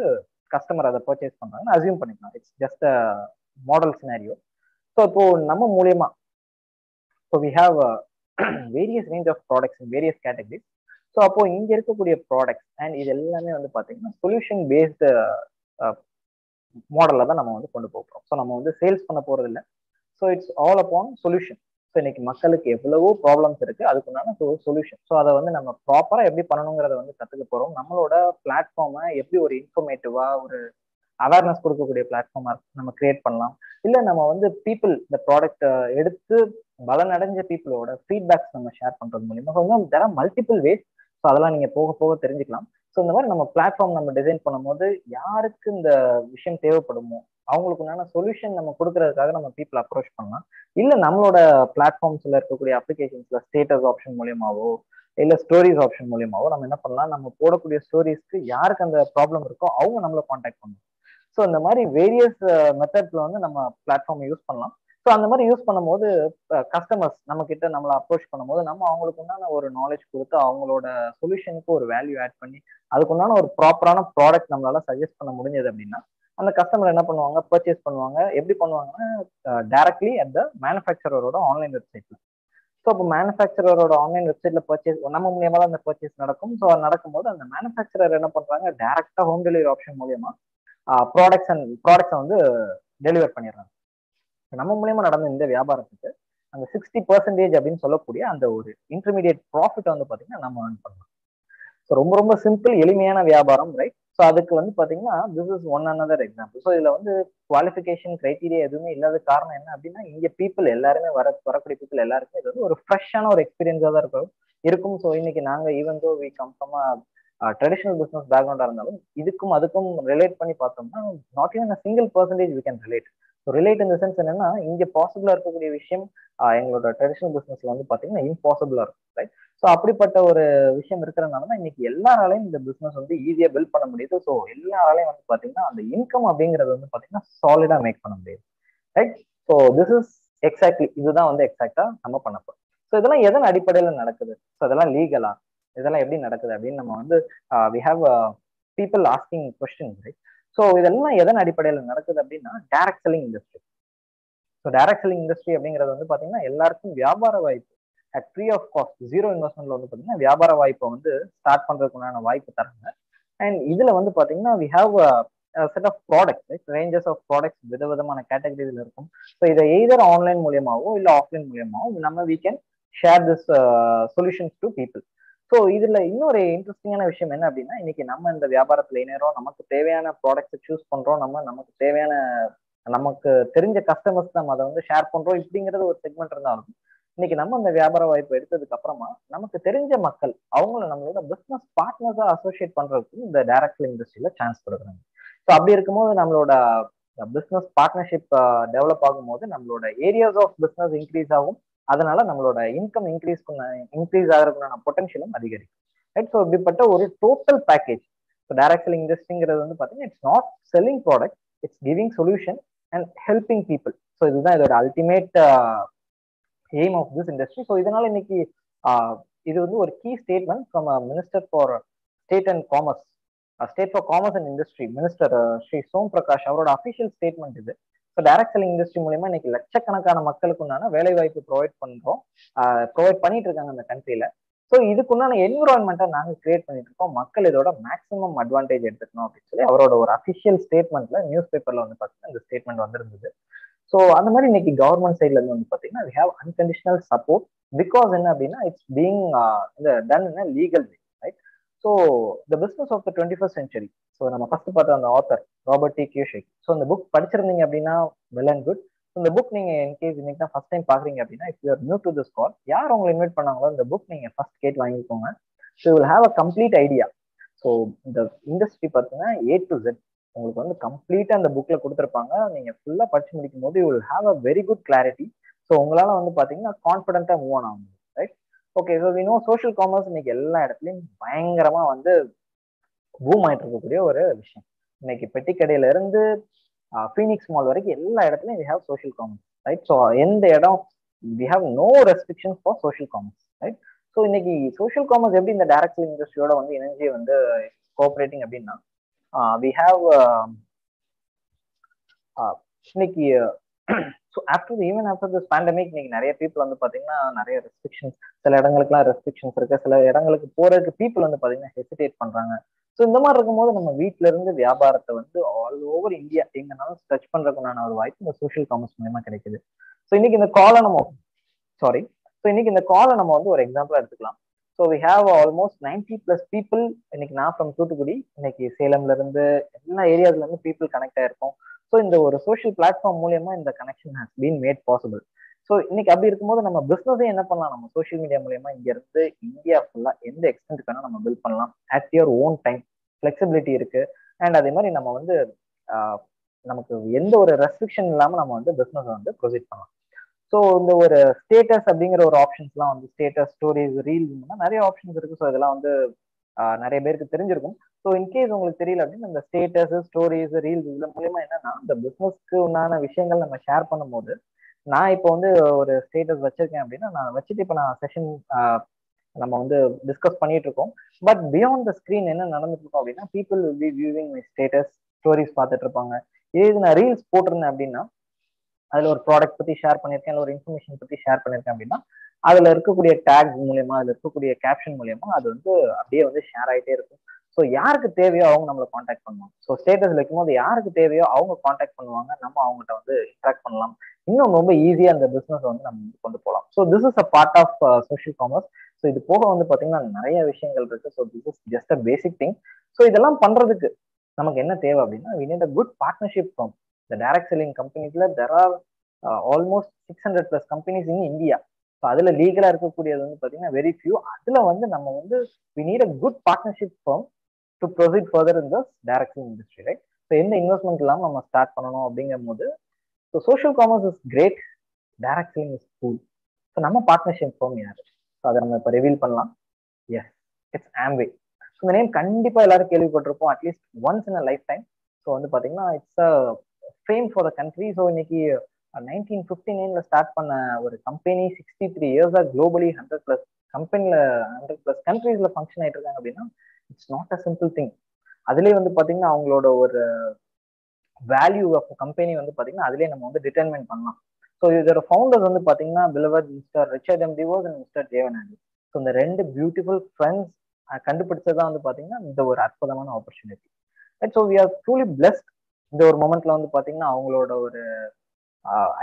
கஸ்டமர் அதை பர்ச்சேஸ் பண்றாங்கன்னு அசியூம் பண்ணிக்கலாம். It's just a model scenario so இப்போ நம்ம மூலியமா so we have various range of products various categories so அப்போ இங்க இருக்கக்கூடிய ப்ராடக்ட்ஸ் அண்ட் இது எல்லாமே வந்து பாத்தீங்கன்னா சொல்யூஷன் பேஸ்டு மாடலில் தான் நம்ம வந்து கொண்டு போகிறோம் ஸோ நம்ம வந்து சேல்ஸ் பண்ண போறது இல்லை so it's all upon solution so இன்னைக்கு மக்களுக்கு எவ்வளவோ ப்ராப்ளம்ஸ் இருக்கு அதுக்குண்டான சொல்யூஷன் ஸோ அதை வந்து நம்ம ப்ராப்பராக எப்படி பண்ணணுங்கிறத வந்து கற்றுக்க போறோம். நம்மளோட பிளாட்ஃபார்மை எப்படி ஒரு இன்ஃபர்மேட்டிவா ஒரு அவேர்னஸ் கொடுக்கக்கூடிய பிளாட்ஃபார்மாக நம்ம கிரியேட் பண்ணலாம். இல்லை நம்ம வந்து பீப்புள் இந்த ப்ராடக்ட் எடுத்து பலனடைஞ்ச பீப்புளோட ஃபீட்பேக்ஸ் நம்ம ஷேர் பண்றது மூலியமா கொஞ்சம் தெர் மல்டிபிள் வேஸ் ஸோ அதெல்லாம் நீங்க போக போக தெரிஞ்சுக்கலாம். ஸோ இந்த மாதிரி நம்ம பிளாட்ஃபார்ம் நம்ம டிசைன் பண்ணும்போது யாருக்கு இந்த விஷயம் தேவைப்படுமோ அவங்களுக்கு உண்டான சொல்யூஷன் நம்ம கொடுக்கறதுக்காக நம்ம பீப்புள் அப்ரோச் பண்ணலாம். இல்லை நம்மளோட பிளாட்ஃபார்ம்ஸ்ல இருக்கக்கூடிய அப்ளிகேஷன்ஸ்ல ஸ்டேட்டஸ் ஆப்ஷன் மூலியமாவோ இல்ல ஸ்டோரிஸ் ஆப்ஷன் மூலியமாவோ நம்ம என்ன பண்ணலாம்? நம்ம போடக்கூடிய ஸ்டோரிஸ்க்கு யாருக்கு அந்த ப்ராப்ளம் இருக்கோ அவங்க நம்மள காண்டாக்ட் பண்ணணும் ஸோ இந்த மாதிரி வேரியஸ் மெத்தட்ஸ்ல uh, வந்து நம்ம பிளாட்ஃபார்ம் யூஸ் பண்ணலாம். ஸோ அந்த மாதிரி யூஸ் பண்ணும்போது கஸ்டமர்ஸ் நம்ம கிட்ட நம்மளை அப்ரோச் பண்ணும்போது நம்ம அவங்களுக்கு உண்டான ஒரு நாலேஜ் கொடுத்து அவங்களோட சொல்யூஷனுக்கு ஒரு வேல்யூ ஆட் பண்ணி அதுக்குண்டான ஒரு ப்ராப்பரான ப்ராடக்ட் நம்மளால சஜஸ்ட் பண்ண முடிஞ்சது அப்படின்னா அந்த கஸ்டமர் என்ன பண்ணுவாங்க? பர்ச்சேஸ் பண்ணுவாங்க. எப்படி பண்ணுவாங்கன்னா டைரக்ட்லி அட் த மேனுஃபேக்சரரோட ஆன்லைன் வெப்சைட்ல ஸோ இப்போ மேனுஃபேக்சரரோட ஆன்லைன் வெப்சைட்ல பர்ச்சேஸ் நம்ம மூலியமா தான் அந்த பர்ச்சேஸ் நடக்கும். ஸோ அது நடக்கும்போது அந்த மேனுஃபேக்சரர் என்ன பண்றாங்க? டேரக்டா ஹோம் டெலிவரி ஆப்ஷன் மூலியமா ப்ராடக்ட்ஸ் அண்ட் ப்ராடக்ட்ஸை வந்து டெலிவர் பண்ணிடுறாங்க. நம்ம மூலியமா நடந்த இந்த வியாபாரத்துக்கு அந்த சிக்ஸ்டி பர்சன்டேஜ் அப்படின்னு சொல்லக்கூடிய அந்த ஒரு இன்டர்மீடியட் ப்ராஃபிட் வந்து பாத்தீங்கன்னா நம்ம ஏர்ன் பண்ணலாம். ஸோ ரொம்ப ரொம்ப சிம்பிள் எளிமையான வியாபாரம் ரைட் ஸோ அதுக்கு வந்து பாத்தீங்கன்னா this is one another example so இதுல வந்து குவாலிஃபிகேஷன் கிரைட்டீரியா எதுவுமே இல்லாத காரணம் என்ன அப்படின்னா இங்க பீப்புள் எல்லாருமே வர வரக்கூடிய பீப்புள் எல்லாருமே இது வந்து ஒரு ஃப்ரெஷ்ஷான ஒரு எக்ஸ்பீரியன்ஸா தான் இருக்கும். இருக்கும். ஸோ இன்னைக்கு நாங்க even though we come from traditional business பேக்ரவுண்டா இருந்தாலும் இதுக்கும் அதுக்கும் ரிலேட் பண்ணி பார்த்தோம்னா not even single percentage we can relate relate இந்த சென்ஸ் என்னன்னா இங்க பாசிபிளா இருக்கக்கூடிய விஷயம் எங்களோட ட்ரெடிஷனல் பிசினஸ்ல வந்து பாத்தீங்கன்னா இம்பாசிபிளா இருக்கும் ரைட் ஸோ அப்படிப்பட்ட ஒரு விஷயம் இருக்கிறனால தான் இன்னைக்கு எல்லாராலையும் இந்த பிசினஸ் வந்து ஈஸியா பில்ட் பண்ண முடியுது. ஸோ எல்லாராலையும் வந்து பாத்தீங்கன்னா அந்த இன்கம் அப்படிங்கிறது வந்து பாத்தீங்கன்னா சாலிடா மேக் பண்ண முடியுது right so this is exactly இதுதான் வந்து எக்ஸாக்டா நம்ம பண்ண போறோம். ஸோ இதெல்லாம் எதன் அடிப்படையில நடக்குது? ஸோ இதெல்லாம் லீகலா இதெல்லாம் எப்படி நடக்குது அப்படின்னு நம்ம வந்து we have people asking question right so இதெல்லாம் எதன் அடிப்படையில் நடக்குது அப்படின்னா direct selling industry so direct selling industry அப்படிங்கிறது வந்து பார்த்தீங்கன்னா எல்லாருக்கும் வியாபார வாய்ப்பு. At free of cost zero இன்வெஸ்ட்மெண்ட்ல வந்து பார்த்தீங்கன்னா வியாபார வாய்ப்பை வந்து ஸ்டார்ட் பண்றதுக்குண்டான வாய்ப்பு தராங்க. அண்ட் இதில் வந்து பார்த்தீங்கன்னா we have set of products ranges of products விதவிதமான கேட்டகரியில் இருக்கும். ஸோ இதை எய்தர் ஆன்லைன் மூலியமாவோ இல்லை ஆஃப்லைன் மூலியமாவோ நம்ம we can share this solutions to people so இதுல இன்னொரு இன்ட்ரெஸ்டிங்கான விஷயம் என்ன அப்படின்னா இன்னைக்கு நம்ம இந்த வியாபாரத்துல இணையறோம். நமக்கு தேவையான ப்ராடக்ட்ஸை சூஸ் பண்றோம். நம்ம நமக்கு தேவையான நமக்கு தெரிஞ்ச கஸ்டமர்ஸ் நம்ம அதை வந்து ஷேர் பண்றோம். இப்படிங்கிறது ஒரு செக்மெண்ட் இருந்தாலும் இன்னைக்கு நம்ம அந்த வியாபார வாய்ப்பு எடுத்ததுக்கு அப்புறமா நமக்கு தெரிஞ்ச மக்கள் அவங்கள நம்மளோட பிசினஸ் பார்ட்னர்ஸா அசோசியேட் பண்றதுக்கு இந்த டைரக்ட் இண்டஸ்ட்ரியில சான்ஸ் கொடுக்குறாங்க. ஸோ அப்படி இருக்கும்போது நம்மளோட பிசினஸ் பார்ட்னர்ஷிப் டெவலப் ஆகும்போது நம்மளோட ஏரியாஸ் ஆஃப் பிசினஸ் இன்க்ரீஸ் ஆகும். அதனால நம்மளோட இன்கம் இன்க்ரீஸ் பண்ண இன்க்ரீஸ் ஆகிறதுக்குண்டான பொட்டன்ஷியலும் அதிகரிக்கும். ரைட் ஸோ இப்படிப்பட்ட ஒரு total package so direct selling இண்டஸ்ட்ரிங்கிறது வந்து பார்த்தீங்கன்னா it's not selling product it's giving solution and helping people so இதுதான் இதோட ultimate aim of this industry so இதனால இன்னைக்கு இது வந்து ஒரு key statement from minister for state and commerce state for commerce and industry minister Shri Som Prakash அவரோட official statement இது. So direct selling industry மூலியமா இன்னைக்கு லட்சக்கணக்கான மக்களுக்கு உண்டான வேலை வாய்ப்பு ப்ரொவைட் பண்றோம் ப்ரொவைட் பண்ணிட்டு இருக்காங்க அந்த கண்ட்ரியில ஸோ இதுக்குண்டான என்விரான்மெண்ட்டை நாங்கள் கிரியேட் பண்ணிட்டு இருக்கோம். மக்கள் இதோட மேக்ஸிமம் அட்வான்டேஜ் எடுத்துக்கணும் அப்படின்னு சொல்லி அவரோட ஒரு அஃபிஷியல் ஸ்டேட்மெண்ட்ல நியூஸ் பேப்பர்ல வந்து பார்த்தீங்கன்னா இந்த ஸ்டேட்மெண்ட் வந்திருந்தது. ஸோ அந்த மாதிரி இன்னைக்கு கவர்மெண்ட் சைட்ல இருந்து வந்து பார்த்தீங்கன்னா we have unconditional support because என்ன அப்படின்னா இட்ஸ் பீங் இந்த done in legal way so the business of the twenty first century so நம்ம ஃபர்ஸ்ட் பார்த்த அந்த author Robert T Kiyosaki so அந்த புக் படிச்சிருந்தீங்க அப்படின்னா வெல் அண்ட் குட் இந்த புக் நீங்க இன்கேஸ் இன்னைக்கு தான் ஃபர்ஸ்ட் டைம் பாக்குறீங்க அப்படின்னா if you're new to this call யார் உங்களை இன்வைட் பண்ணாங்களோ இந்த புக் நீங்க ஃபர்ஸ்ட் கேட் வாங்கிக்கோங்க. So will have a complete idea so இந்த இண்டஸ்ட்ரி பார்த்தீங்கன்னா ஏ டு ஜெட் உங்களுக்கு வந்து கம்ப்ளீட்டா அந்த புக்ல கொடுத்துருப்பாங்க. நீங்க ஃபுல்லா படிச்சு முடிக்கும் போது you will have a very good clarity so உங்களால வந்து பாத்தீங்கன்னா கான்ஃபிடென்ட்டா மூவ் ஆன் ஆகும் okay so we know social commerce இன்னைக்கு எல்லா இடத்துலையும் பயங்கரமா வந்து பூம் ஆயிட்டு இருக்கக்கூடிய ஒரு விஷயம். இன்னைக்கு பெட்டி கடையில இருந்து ஃபீனிக்ஸ் மால் வரைக்கும் எல்லா இடத்துலையும் we have social commerce right so எந்த இடம் we have no restriction for social commerce right so இன்னைக்கு சோஷியல் காமர்ஸ் எப்படி இந்த டைரக்ட் இண்டஸ்ட்ரியோட வந்து இணைஞ்சி வந்து கோஆப்ரேட்டிங் அப்படின்னா வி ஹாவ் இன்னைக்கு so after even after this pandemic இன்னைக்கு நிறைய பீப்புள் வந்து பார்த்தீங்கன்னா நிறைய ரெஸ்ட்ரிக்ஷன்ஸ் சில இடங்களுக்குலாம் ரெஸ்ட்ரிக்ஷன்ஸ் இருக்கு. சில இடங்களுக்கு போறதுக்கு பீப்புள் வந்து பார்த்தீங்கன்னா ஹெசிடேட் பண்றாங்க. ஸோ இந்த மாதிரி இருக்கும்போது நம்ம வீட்ல இருந்து வியாபாரத்தை வந்து ஆல் ஓவர் இந்தியா எங்கனாலும் ஸ்ட்ரெச் பண்றதுக்குண்டான ஒரு வாய்ப்பு இந்த சோஷியல் காமர்ஸ் மூலயமா கிடைக்குது. ஸோ இன்னைக்கு இந்த காலை நம்ம சாரி ஸோ இன்னைக்கு இந்த காலை நம்ம வந்து ஒரு எக்ஸாம்பிளா எடுத்துக்கலாம். So we have almost ninety plus people இன்னைக்கு நான் ஃப்ரம் தூத்துக்குடி இன்னைக்கு சேலம்ல இருந்து எல்லா ஏரியாஸ்ல இருந்து பீப்புள் கனெக்ட் ஆயிருக்கும். ஸோ இந்த ஒரு சோஷியல் பிளாட்ஃபார்ம் மூலியமா இந்த connection has been made possible so இன்னைக்கு அப்படி இருக்கும்போது நம்ம பிஸ்னஸே என்ன பண்ணலாம்? நம்ம சோஷியல் மீடியா மூலியமா இங்க இருந்து இந்தியா ஃபுல்லா எந்த எக்ஸ்டென்ட் வேணா நம்ம பில்ட் பண்ணலாம். At your own time flexibility இருக்கு. அண்ட் அதே மாதிரி நம்ம வந்து நமக்கு எந்த ஒரு ரெஸ்ட்ரிக்ஷன் இல்லாம நம்ம வந்து பிஸ்னஸ் வந்து ப்ரொசீட் பண்ணலாம். ஸோ இந்த ஒரு ஸ்டேட்டஸ் அப்படிங்கிற ஒரு ஆப்ஷன்ஸ்லாம் வந்து ஸ்டேட்டஸ் ஸ்டோரிஸ் ரீல்ஸ் நிறைய ஆப்ஷன்ஸ் இருக்கு. ஸோ இதெல்லாம் வந்து நிறைய பேருக்கு தெரிஞ்சிருக்கும். ஸோ இன்கேஸ் உங்களுக்கு தெரியல அப்படின்னு இந்த ஸ்டேட்டஸ் ஸ்டோரிஸ் ரீல்ஸ் இது மூலியமா என்னன்னா இந்த பிஸ்னஸ்க்கு உண்டான விஷயங்கள் நம்ம ஷேர் பண்ணும்போது நான் இப்போ வந்து ஒரு ஸ்டேட்டஸ் வச்சிருக்கேன் அப்படின்னா நான் வச்சுட்டு இப்போ நான் செஷன் நம்ம வந்து டிஸ்கஸ் பண்ணிட்டு இருக்கோம் பட் பியாண்ட் த ஸ்க்ரீன் என்ன நடந்துட்டு இருக்கோம் அப்படின்னா people will be viewing my status stories பார்த்துட்டு இருப்பாங்க இதே இது நான் ரீல்ஸ் போட்டிருந்தேன் அப்படின்னா அதில் ஒரு ப்ராடக்ட் பற்றி ஷேர் பண்ணியிருக்கேன் இல்லை ஒரு இன்ஃபர்மேஷன் பற்றி ஷேர் பண்ணியிருக்கேன் அப்படின்னா அதில் இருக்கக்கூடிய டேக்ஸ் மூலியமா அதில் இருக்கக்கூடிய கேப்ஷன் மூலயமா அது வந்து அப்படியே வந்து ஷேர் ஆகிட்டே இருக்கும். ஸோ யாருக்கு தேவையோ அவங்க நம்மளை காண்டாக்ட் பண்ணுவாங்க. ஸோ ஸ்டேட்டஸ் வைக்கும்போது யாருக்கு தேவையோ அவங்க காண்டாக்ட் பண்ணுவாங்க. நம்ம அவங்ககிட்ட வந்து இன்ட்ராக்ட் பண்ணலாம். இன்னும் ரொம்ப ஈஸியா அந்த பிசினஸ் வந்து நம்ம வந்து கொண்டு போகலாம். So this is a part of social commerce so இது போக வந்து பார்த்தீங்கன்னா நிறைய விஷயங்கள் இருக்கு. So this is just a basic thing so இதெல்லாம் பண்றதுக்கு நமக்கு என்ன தேவை அப்படின்னா we need a good partnership from இந்த direct selling கம்பெனிஸ்ல there are almost six hundred plus companies in India so அதுல லீகலா இருக்கக்கூடியது வந்து பாத்தீங்கன்னா வெரி ஃபியூ அதுல வந்து நம்ம வந்து we need a good partnership firm to proceed further in this direct industry right so எந்த இன்வெஸ்ட்மெண்ட் இல்லாமல் நம்ம ஸ்டார்ட் பண்ணணும் அப்படிங்கும் போது so social commerce is great direct selling is cool so நம்ம பார்ட்னர்ஷிப் ஃபார்ம் யார்? ஸோ அதை நம்ம இப்போ ரிவீல் பண்ணலாம். எஸ் இட்ஸ் ஆம்வே ஸோ இந்த நேம் கண்டிப்பாக எல்லாரும் கேள்விப்பட்டிருப்போம் at least once in a life time so வந்து பார்த்தீங்கன்னா it's a fame for the country so இன்னைக்கு நைன்டீன் ஃபிஃப்டி நைனில் ஸ்டார்ட் பண்ண ஒரு கம்பெனி சிக்ஸ்டி த்ரீ இயர்ஸாக குளோபலி ஹண்ட்ரட் ப்ளஸ் கம்பெனியில் ஹண்ட்ரட் ப்ளஸ் கண்ட்ரீஸில் ஃபங்க்ஷன் ஆகிட்டு இருக்காங்க அப்படின்னா it's not a simple thing அதுலேயே வந்து பார்த்தீங்கன்னா அவங்களோட ஒரு வேல்யூ ஆஃப் கம்பெனி வந்து பார்த்தீங்கன்னா அதுலேயே நம்ம வந்து டிட்டர்மெண்ட் பண்ணலாம். ஸோ இதோட ஃபவுண்டர்ஸ் வந்து பார்த்தீங்கன்னா பிலவர் mister Richard M DeVos and mister Jay Van Andel so இந்த ரெண்டு பியூட்டிஃபுல் ஃப்ரெண்ட்ஸ் கண்டுபிடிச்சதான் வந்து பார்த்தீங்கன்னா இந்த ஒரு அற்புதமான opportunity right so we are truly blessed இந்த ஒரு மொமெண்ட்ல வந்து பார்த்தீங்கன்னா அவங்களோட ஒரு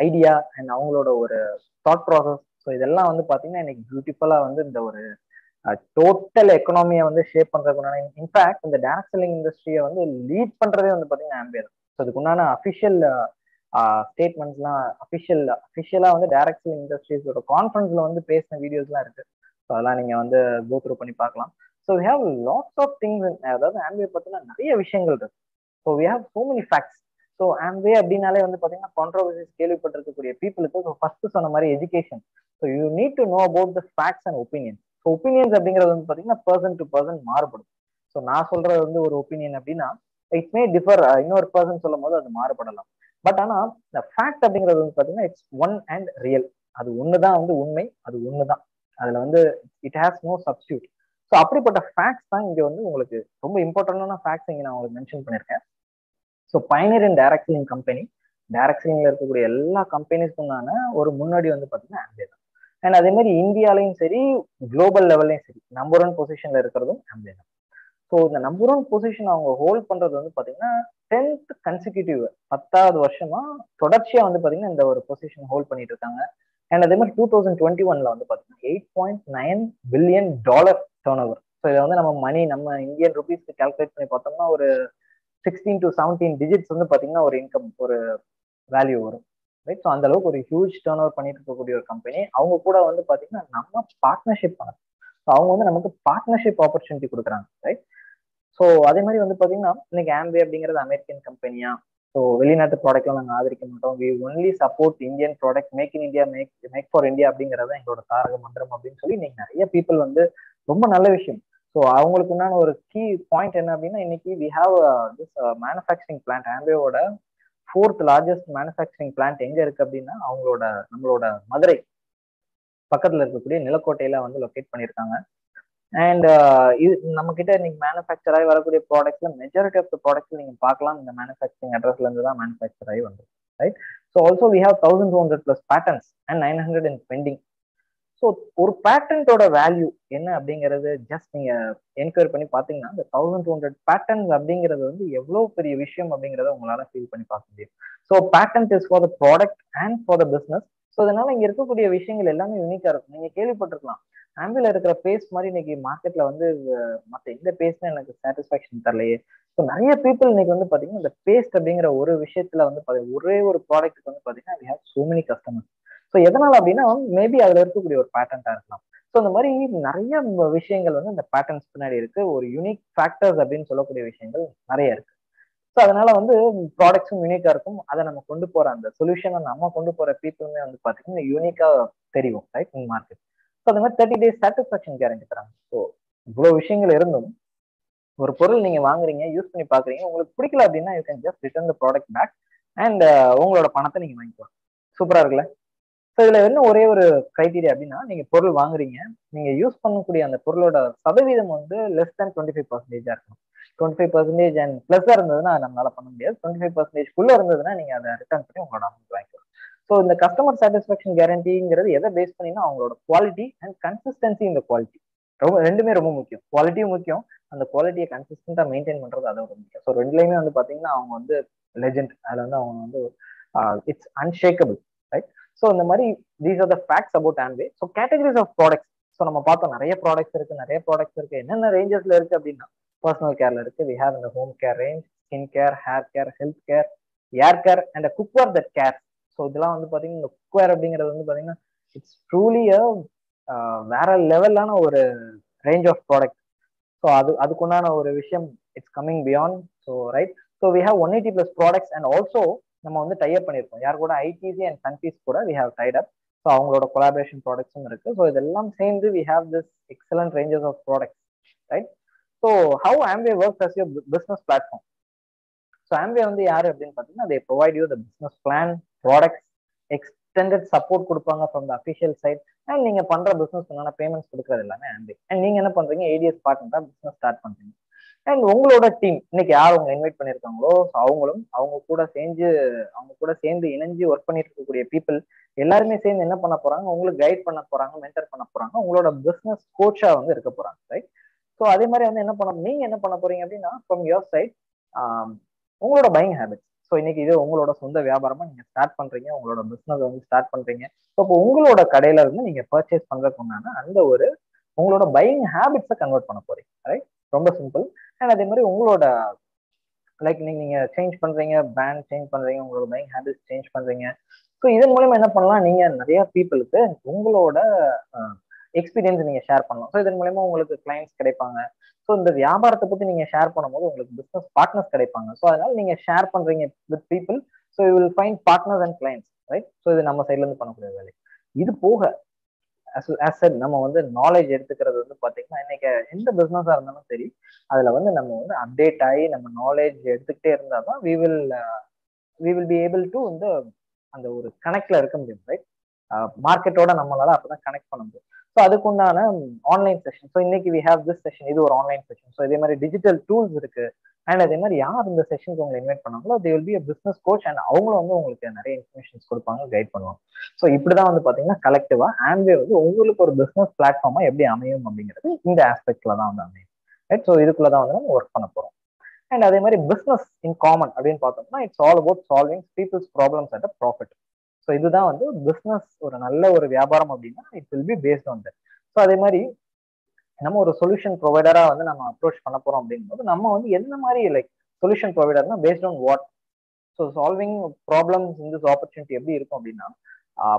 ஐடியா அண்ட் அவங்களோட ஒரு தாட் ப்ராசஸ் ஸோ இதெல்லாம் வந்து பார்த்தீங்கன்னா இன்னைக்கு பியூட்டிஃபுல்லாக வந்து இந்த ஒரு டோட்டல் எக்கனாமியை வந்து ஷேப் பண்ணுறதுக்குண்டான இன்ஃபேக்ட் இந்த டான்ஸ் செல்லிங் இண்டஸ்ட்ரியை வந்து லீட் பண்றதே வந்து பார்த்தீங்கன்னா ஆம்பியர் ஸோ அதுக்குண்டான அஃபிஷியல் ஸ்டேட்மெண்ட்ஸ்லாம் அஃபிஷியல் அஃபிஷியலாக வந்து டேரக்ட் செல்லிங் இண்டஸ்ட்ரீஸோட கான்ஃபரன்ஸ்ல வந்து பேசின வீடியோஸ்லாம் இருக்கு. ஸோ அதெல்லாம் நீங்க வந்து கோ த்ரூ பண்ணி பார்க்கலாம். So we have lots of things அதாவது ஆம்பியர் பார்த்தீங்கன்னா நிறைய விஷயங்கள் இருக்கு. So we have so many facts so Amway அப்படின்னாலே வந்து பார்த்தீங்கன்னா கான்ட்ரவர்சிஸ் கேள்விப்பட்டிருக்கக்கூடிய பீப்புளுக்கு ஸோ ஃபர்ஸ்ட் சொன்ன மாதிரி education so you need to know about the facts and opinion so opinions அப்படிங்கிறது வந்து பார்த்தீங்கன்னா பர்சன் டு பர்சன் மாறுபடும். ஸோ நான் சொல்றது வந்து ஒரு ஒப்பீனியன் அப்படின்னா இட்ஸ் மே டிஃபர் இன்னொரு பர்சன் சொல்லும் போது அது மாறுபடலாம். பட் ஆனால் இந்த ஃபேக்ட் அப்படிங்கிறது வந்து பார்த்தீங்கன்னா இட்ஸ் ஒன் அண்ட் ரியல் அது ஒன்று தான் வந்து உண்மை அது ஒன்று தான் அதில் வந்து it has no substitute so அப்படிப்பட்ட ஃபேக்ட்ஸ் தான் இங்கே வந்து உங்களுக்கு ரொம்ப இம்பார்ட்டண்டான ஃபேக்ட்ஸ் இங்கே நான் உங்களுக்கு மென்ஷன் பண்ணியிருக்கேன். So pioneer in direct selling company direct செல்லிங்ல இருக்கக்கூடிய எல்லா கம்பெனிஸ்க்குமான ஒரு முன்னாடி வந்து பார்த்தீங்கன்னா ஆம்பே தான். அண்ட் அதே மாதிரி இந்தியாலையும் சரி குளோபல் லெவல்லையும் சரி நம்பர் ஒன் பொசிஷன்ல இருக்கிறதும் ஆம்பே தான். ஸோ இந்த நம்பர் ஒன் பொசிஷன் அவங்க ஹோல்ட் பண்றது வந்து பார்த்தீங்கன்னா டென்த் கன்சிக்யூட்டிவ் பத்தாவது வருஷமா தொடர்ச்சியா வந்து பார்த்தீங்கன்னா இந்த ஒரு பொசிஷன் ஹோல்ட் பண்ணிட்டு இருக்காங்க. அண்ட் அதே மாதிரி டூ தௌசண்ட் டுவெண்ட்டி ஒன்ல வந்து பார்த்தீங்கன்னா eight point nine billion dollar turn over so இதை வந்து நம்ம மணி நம்ம இந்தியன் ருபீஸ்க்கு கால்குலேட் பண்ணி பார்த்தோம்னா ஒரு சிக்ஸ்டீன் டு செவன்டீன் டிஜிட்ஸ் வந்து பார்த்தீங்கன்னா ஒரு இன்கம் ஒரு வேல்யூ வரும். ரைட் ஸோ அந்த அளவுக்கு ஒரு ஹியூஜ் டேர்ன் ஓவர் பண்ணிட்டு இருக்கக்கூடிய ஒரு கம்பெனி அவங்க கூட வந்து பார்த்தீங்கன்னா நம்ம பார்ட்னர்ஷிப் பண்ணணும். ஸோ அவங்க வந்து நமக்கு பார்ட்னர்ஷிப் ஆப்பர்ச்சுனிட்டி கொடுக்குறாங்க. ரைட் ஸோ அதே மாதிரி வந்து பார்த்தீங்கன்னா இன்னைக்கு ஆம்பே அப்படிங்கிறது அமெரிக்கன் கம்பெனியா ஸோ வெளிநாட்டு ப்ராடக்ட்லாம் நாங்கள் ஆதரிக்க மாட்டோம். We only support Indian product make in India make make for India அப்படிங்கிறத எங்களோட தாரக மந்திரம் அப்படின்னு சொல்லி இன்னைக்கு நிறைய பீப்புள் வந்து ரொம்ப நல்ல விஷயம். ஸோ அவங்களுக்கு உண்டான ஒரு கீ பாயிண்ட் என்ன அப்படின்னா இன்னைக்கு we have this manufacturing plant ஆம்பேவோட fourth largest manufacturing plant எங்க இருக்கு அப்படின்னா அவங்களோட நம்மளோட மதுரை பக்கத்துல இருக்கக்கூடிய நிலக்கோட்டையில வந்து லொக்கேட் பண்ணியிருக்காங்க. அண்ட் uh, இது நம்ம கிட்ட இன்னைக்கு மேனுஃபேக்சர் ஆகி வரக்கூடிய ப்ராடக்ட்ஸ்ல மெஜாரிட்டி ஆஃப் த ப்ராடக்ட்ஸ் நீங்க பார்க்கலாம். இந்த மேனுஃபேக்சரிங் அட்ரஸ்ல இருந்து தான் மேனுஃபேக்சர் ஆகி வந்து right so also we have thousand two hundred plus patents and nine hundred in pending so ஒரு பேட்டன்ட்டோட வேல்யூ என்ன அப்படிங்கிறது ஜஸ்ட் நீங்க என்கொயரி பண்ணி பார்த்தீங்கன்னா இந்த தௌசண்ட் டூ ஹண்ட்ரட் பேட்டர்ன்ஸ் அப்படிங்கிறது வந்து எவ்வளோ பெரிய விஷயம் அப்படிங்கிறத உங்களால ஃபீல் பண்ணி பார்க்க முடியும். So patent is for the product and for the business so அதனால இங்க இருக்கக்கூடிய விஷயங்கள் எல்லாமே யூனிக்கா இருக்கும். நீங்க கேள்விப்பட்டிருக்கலாம். ஆம்பிள் இருக்கிற பேஸ் மாதிரி இன்னைக்கு மார்க்கெட்ல வந்து மற்ற எந்த பேஸ்மே எனக்கு சாட்டிஸ்பாக்சன் தரலையே. ஸோ நிறைய பீப்புள் இன்னைக்கு வந்து பாத்தீங்கன்னா இந்த பேஸ்ட் அப்படிங்கிற ஒரு விஷயத்துல வந்து ஒரே ஒரு ப்ராடக்ட்டுக்கு வந்து பாத்தீங்கன்னா we have so many customers so எதனால அப்படின்னா மேபி அதுல இருக்கக்கூடிய ஒரு பேட்டர்ன்டா இருக்கலாம். ஸோ இந்த மாதிரி நிறைய விஷயங்கள் வந்து இந்த பேட்டர்ன்ஸ் பின்னாடி இருக்கு. ஒரு யூனிக் ஃபேக்டர்ஸ் அப்படின்னு சொல்லக்கூடிய விஷயங்கள் நிறைய இருக்கு. ஸோ அதனால வந்து ப்ராடக்ட்ஸும் யூனிக்கா இருக்கும். அதை நம்ம கொண்டு போற அந்த சொல்யூஷனை நம்ம கொண்டு போற பீப்புளுமே வந்து பார்த்தீங்கன்னா யூனிக்கா தெரியும் ரைட் இன் மார்க்கெட் ஸோ அந்த மாதிரி தேர்ட்டி டேஸ் சாட்டிஸ்ஃபேக்ஷன் கேரண்டி தராங்க. ஸோ இவ்வளோ விஷயங்கள் இருந்தும் ஒரு பொருள் நீங்க வாங்குறீங்க யூஸ் பண்ணி பாக்குறீங்க உங்களுக்கு பிடிக்கல அப்படின்னா you can just return the product back and உங்களோட பணத்தை நீங்க வாங்கிக்கலாம். சூப்பரா இருக்குல்ல? ஸோ இதுல என்ன ஒரே ஒரு கிரைட்டீரியா அப்படின்னா நீங்க பொருள் வாங்குறீங்க. நீங்க யூஸ் பண்ணக்கூடிய அந்த பொருளோட சதவீதம் வந்து லெஸ் தேன் டுவெண்ட்டி ஃபைவ் பர்சன்டேஜா இருக்கும் டுவெண்ட்டி ஃபைவ் பர்சன்டேஜ் அண்ட் பிளஸ்ஸா இருந்ததுன்னா நம்மளால பண்ண முடியாது. டுவெண்ட்டி ஃபைவ் பர்சன்டேஜ்க்குள்ள இருந்ததுன்னா நீங்க அதை ரிட்டர்ன் பண்ணி உங்களோட அமௌண்ட் வாங்கிக்கலாம். ஸோ இந்த கஸ்டமர் சாட்டிஸ்ஃபேக்ஷன் கேரண்டிங்கிறது எதை பேஸ் பண்ணினா அவங்களோட குவாலிட்டி அண்ட் கன்சிஸ்டன்சி இந்த குவாலிட்டி ரொம்ப ரெண்டுமே ரொம்ப முக்கியம். குவாலிட்டியும் முக்கியம். அந்த குவாலிட்டியை கன்சிஸ்டண்டா மெயின்டைன் பண்றது அதை ரொம்ப முக்கியம். ஸோ ரெண்டுலையுமே வந்து பாத்தீங்கன்னா அவங்க வந்து லெஜெண்ட் அதுல வந்து அவங்க வந்து இட்ஸ் அன்ஷேக்கபிள் ரைட் ஸோ இந்த மாதிரி these are the facts about Amway so categories of products so நம்ம பார்த்தோம் நிறைய ப்ராடக்ட்ஸ் இருக்கு நிறைய ப்ராடக்ட்ஸ் இருக்கு. என்னென்ன ரேஞ்சஸ்ல இருக்கு அப்படின்னா பர்சனல் கேர்ல இருக்கு. வி ஹேவ் இந்த home care range skin care hair care health care air care and cookware that care so இதெல்லாம் வந்து பார்த்தீங்கன்னா இந்த குக்வேர் அப்படிங்கிறது வந்து பார்த்தீங்கன்னா இட்ஸ் ட்ரூலி uh, வேற லெவலான ஒரு ரேஞ்ச் ஆஃப் ப்ராடக்ட் ஸோ அது அதுக்குண்டான ஒரு விஷயம் it's coming beyond so right so we have one eighty plus products and also நம்ம வந்து டைப் பண்ணியிருக்கோம். யார் கூட ஐடிசி அண்ட் சன்ஃபீஸ் கூட we have tied up so அவங்களோட கொலாபரேஷன் ப்ராடக்ட்ஸும் இருக்கு. ஸோ இதெல்லாம் சேர்ந்து we have this excellent ranges of products right so how Amway work as your business platform so Amway வந்து யார் அப்படின்னு பார்த்தீங்கன்னா they provide you the business plan products extended support கொடுப்பாங்க from the official side and பண்ணுற பண்ற business payments கொடுக்குறது எல்லாமே ஆம்பே and நீங்கள் என்ன பண்ணுறீங்க ஏடிஎஸ் பார்ட்னரா பிஸ்னஸ் ஸ்டார்ட் பண்ணுறீங்க அண்ட் உங்களோட டீம் இன்னைக்கு யார் அவங்க இன்வைட் பண்ணியிருக்காங்களோ அவங்களும் அவங்க கூட சேர்ந்து அவங்க கூட சேர்ந்து இணைஞ்சு ஒர்க் பண்ணிட்டு இருக்கக்கூடிய பீப்புள் எல்லாருமே சேர்ந்து என்ன பண்ண போறாங்க உங்களுக்கு கைட் பண்ண போறாங்க மென்டர் பண்ண போறாங்க உங்களோட பிசினஸ் கோச்சா வந்து இருக்க போறாங்க ரைட் ஸோ அதே மாதிரி வந்து என்ன பண்ண நீங்க என்ன பண்ண போறீங்க அப்படின்னா ஃப்ரம் யோர் சைட் உங்களோட பையிங் ஹேபிட்ஸ் ஸோ இன்னைக்கு இது உங்களோட சொந்த வியாபாரமா நீங்க ஸ்டார்ட் பண்றீங்க உங்களோட பிசினஸ் வந்து ஸ்டார்ட் பண்றீங்க. ஸோ இப்போ உங்களோட கடையில இருந்து நீங்க பர்ச்சேஸ் பண்றதுக்கு உண்டான அந்த ஒரு உங்களோட பையிங் ஹேபிட்ஸை கன்வெர்ட் பண்ண போறீங்க ரைட் ரொம்ப சிம்பிள் அண்ட் அதே மாதிரி உங்களோட லைக் நீங்க நீங்க சேஞ்ச் பண்றீங்க பிராண்ட் சேஞ்ச் பண்றீங்க உங்களோட பையிங் ஹேபிட்ஸ் சேஞ்ச் பண்றீங்க. ஸோ இதன் மூலயமா என்ன பண்ணலாம்? நீங்க நிறைய பீப்புளுக்கு உங்களோட எக்ஸ்பீரியன்ஸ் நீங்க ஷேர் பண்ணலாம். ஸோ இதன் மூலயமா உங்களுக்கு கிளைண்ட்ஸ் கிடைப்பாங்க. ஸோ இந்த வியாபாரத்தை பத்தி நீங்க ஷேர் பண்ணும்போது உங்களுக்கு பிசினஸ் பார்ட்னர்ஸ் கிடைப்பாங்க. ஸோ அதனால நீங்க ஷேர் பண்றீங்க with people so you will find partners and clients right so இது நம்ம சைட்ல இருந்து பண்ணக்கூடிய வேலை. இது போக ஆஸ் நம்ம வந்து நாலேஜ் எடுத்துக்கிறது வந்து பாத்தீங்கன்னா இன்னைக்கு எந்த பிசினஸா இருந்தாலும் சரி அதுல வந்து நம்ம வந்து அப்டேட் ஆகி நம்ம நாலேஜ் எடுத்துக்கிட்டே இருந்தா தான் we will we will be able to வந்து அந்த ஒரு கனெக்ட்ல இருக்க முடியும் ரைட் மார்க்கெட்டோட நம்மளால அப்பதான் கனெக்ட் பண்ண முடியும். ஸோ அதுக்குண்டான ஆன்லைன் செஷன் ஸோ இன்னைக்கு வி ஹேவ் திஸ் செஷன் இது ஒரு ஆன்லைன் செஷன் ஸோ இதே மாதிரி டிஜிட்டல் டூல்ஸ் இருக்கு. அண்ட் அதே மாதிரி யார் இந்த செஷனுக்கு உங்களை இன்வைட் பண்ணாங்களோ they will be business coach and அவங்களும் வந்து உங்களுக்கு நிறைய இன்ஃபர்மேஷன்ஸ் கொடுப்பாங்க கைட் பண்ணுவாங்க. ஸோ இப்படிதான் வந்து பாத்தீங்கன்னா கலெக்டிவா ஆம்பே வந்து உங்களுக்கு ஒரு பிசினஸ் பிளாட்ஃபார்மா எப்படி அமையும் அப்படிங்கிறது இந்த ஆஸ்பெக்ட்ல தான் வந்து அமையும். ரைட் ஸோ இதுக்குள்ளதான் வந்து நம்ம ஒர்க் பண்ண போறோம். அண்ட் அதே மாதிரி பிசினஸ் இன் காமன் அப்படின்னு பார்த்தோம்னா it's all about solving peoples problems at a profit so இதுதான் வந்து பிஸ்னஸ் ஒரு நல்ல ஒரு வியாபாரம் அப்படின்னா it will be based on that so அதே மாதிரி நம்ம ஒரு சொல்யூஷன் ப்ரொவைடரா வந்து நம்ம அப்ரோச் பண்ண போறோம் அப்படிங்கும்போது நம்ம வந்து எந்த மாதிரி like solution ப்ரொவைடர்னா based on what so solving problems in this opportunity எப்படி இருக்கும் அப்படின்னா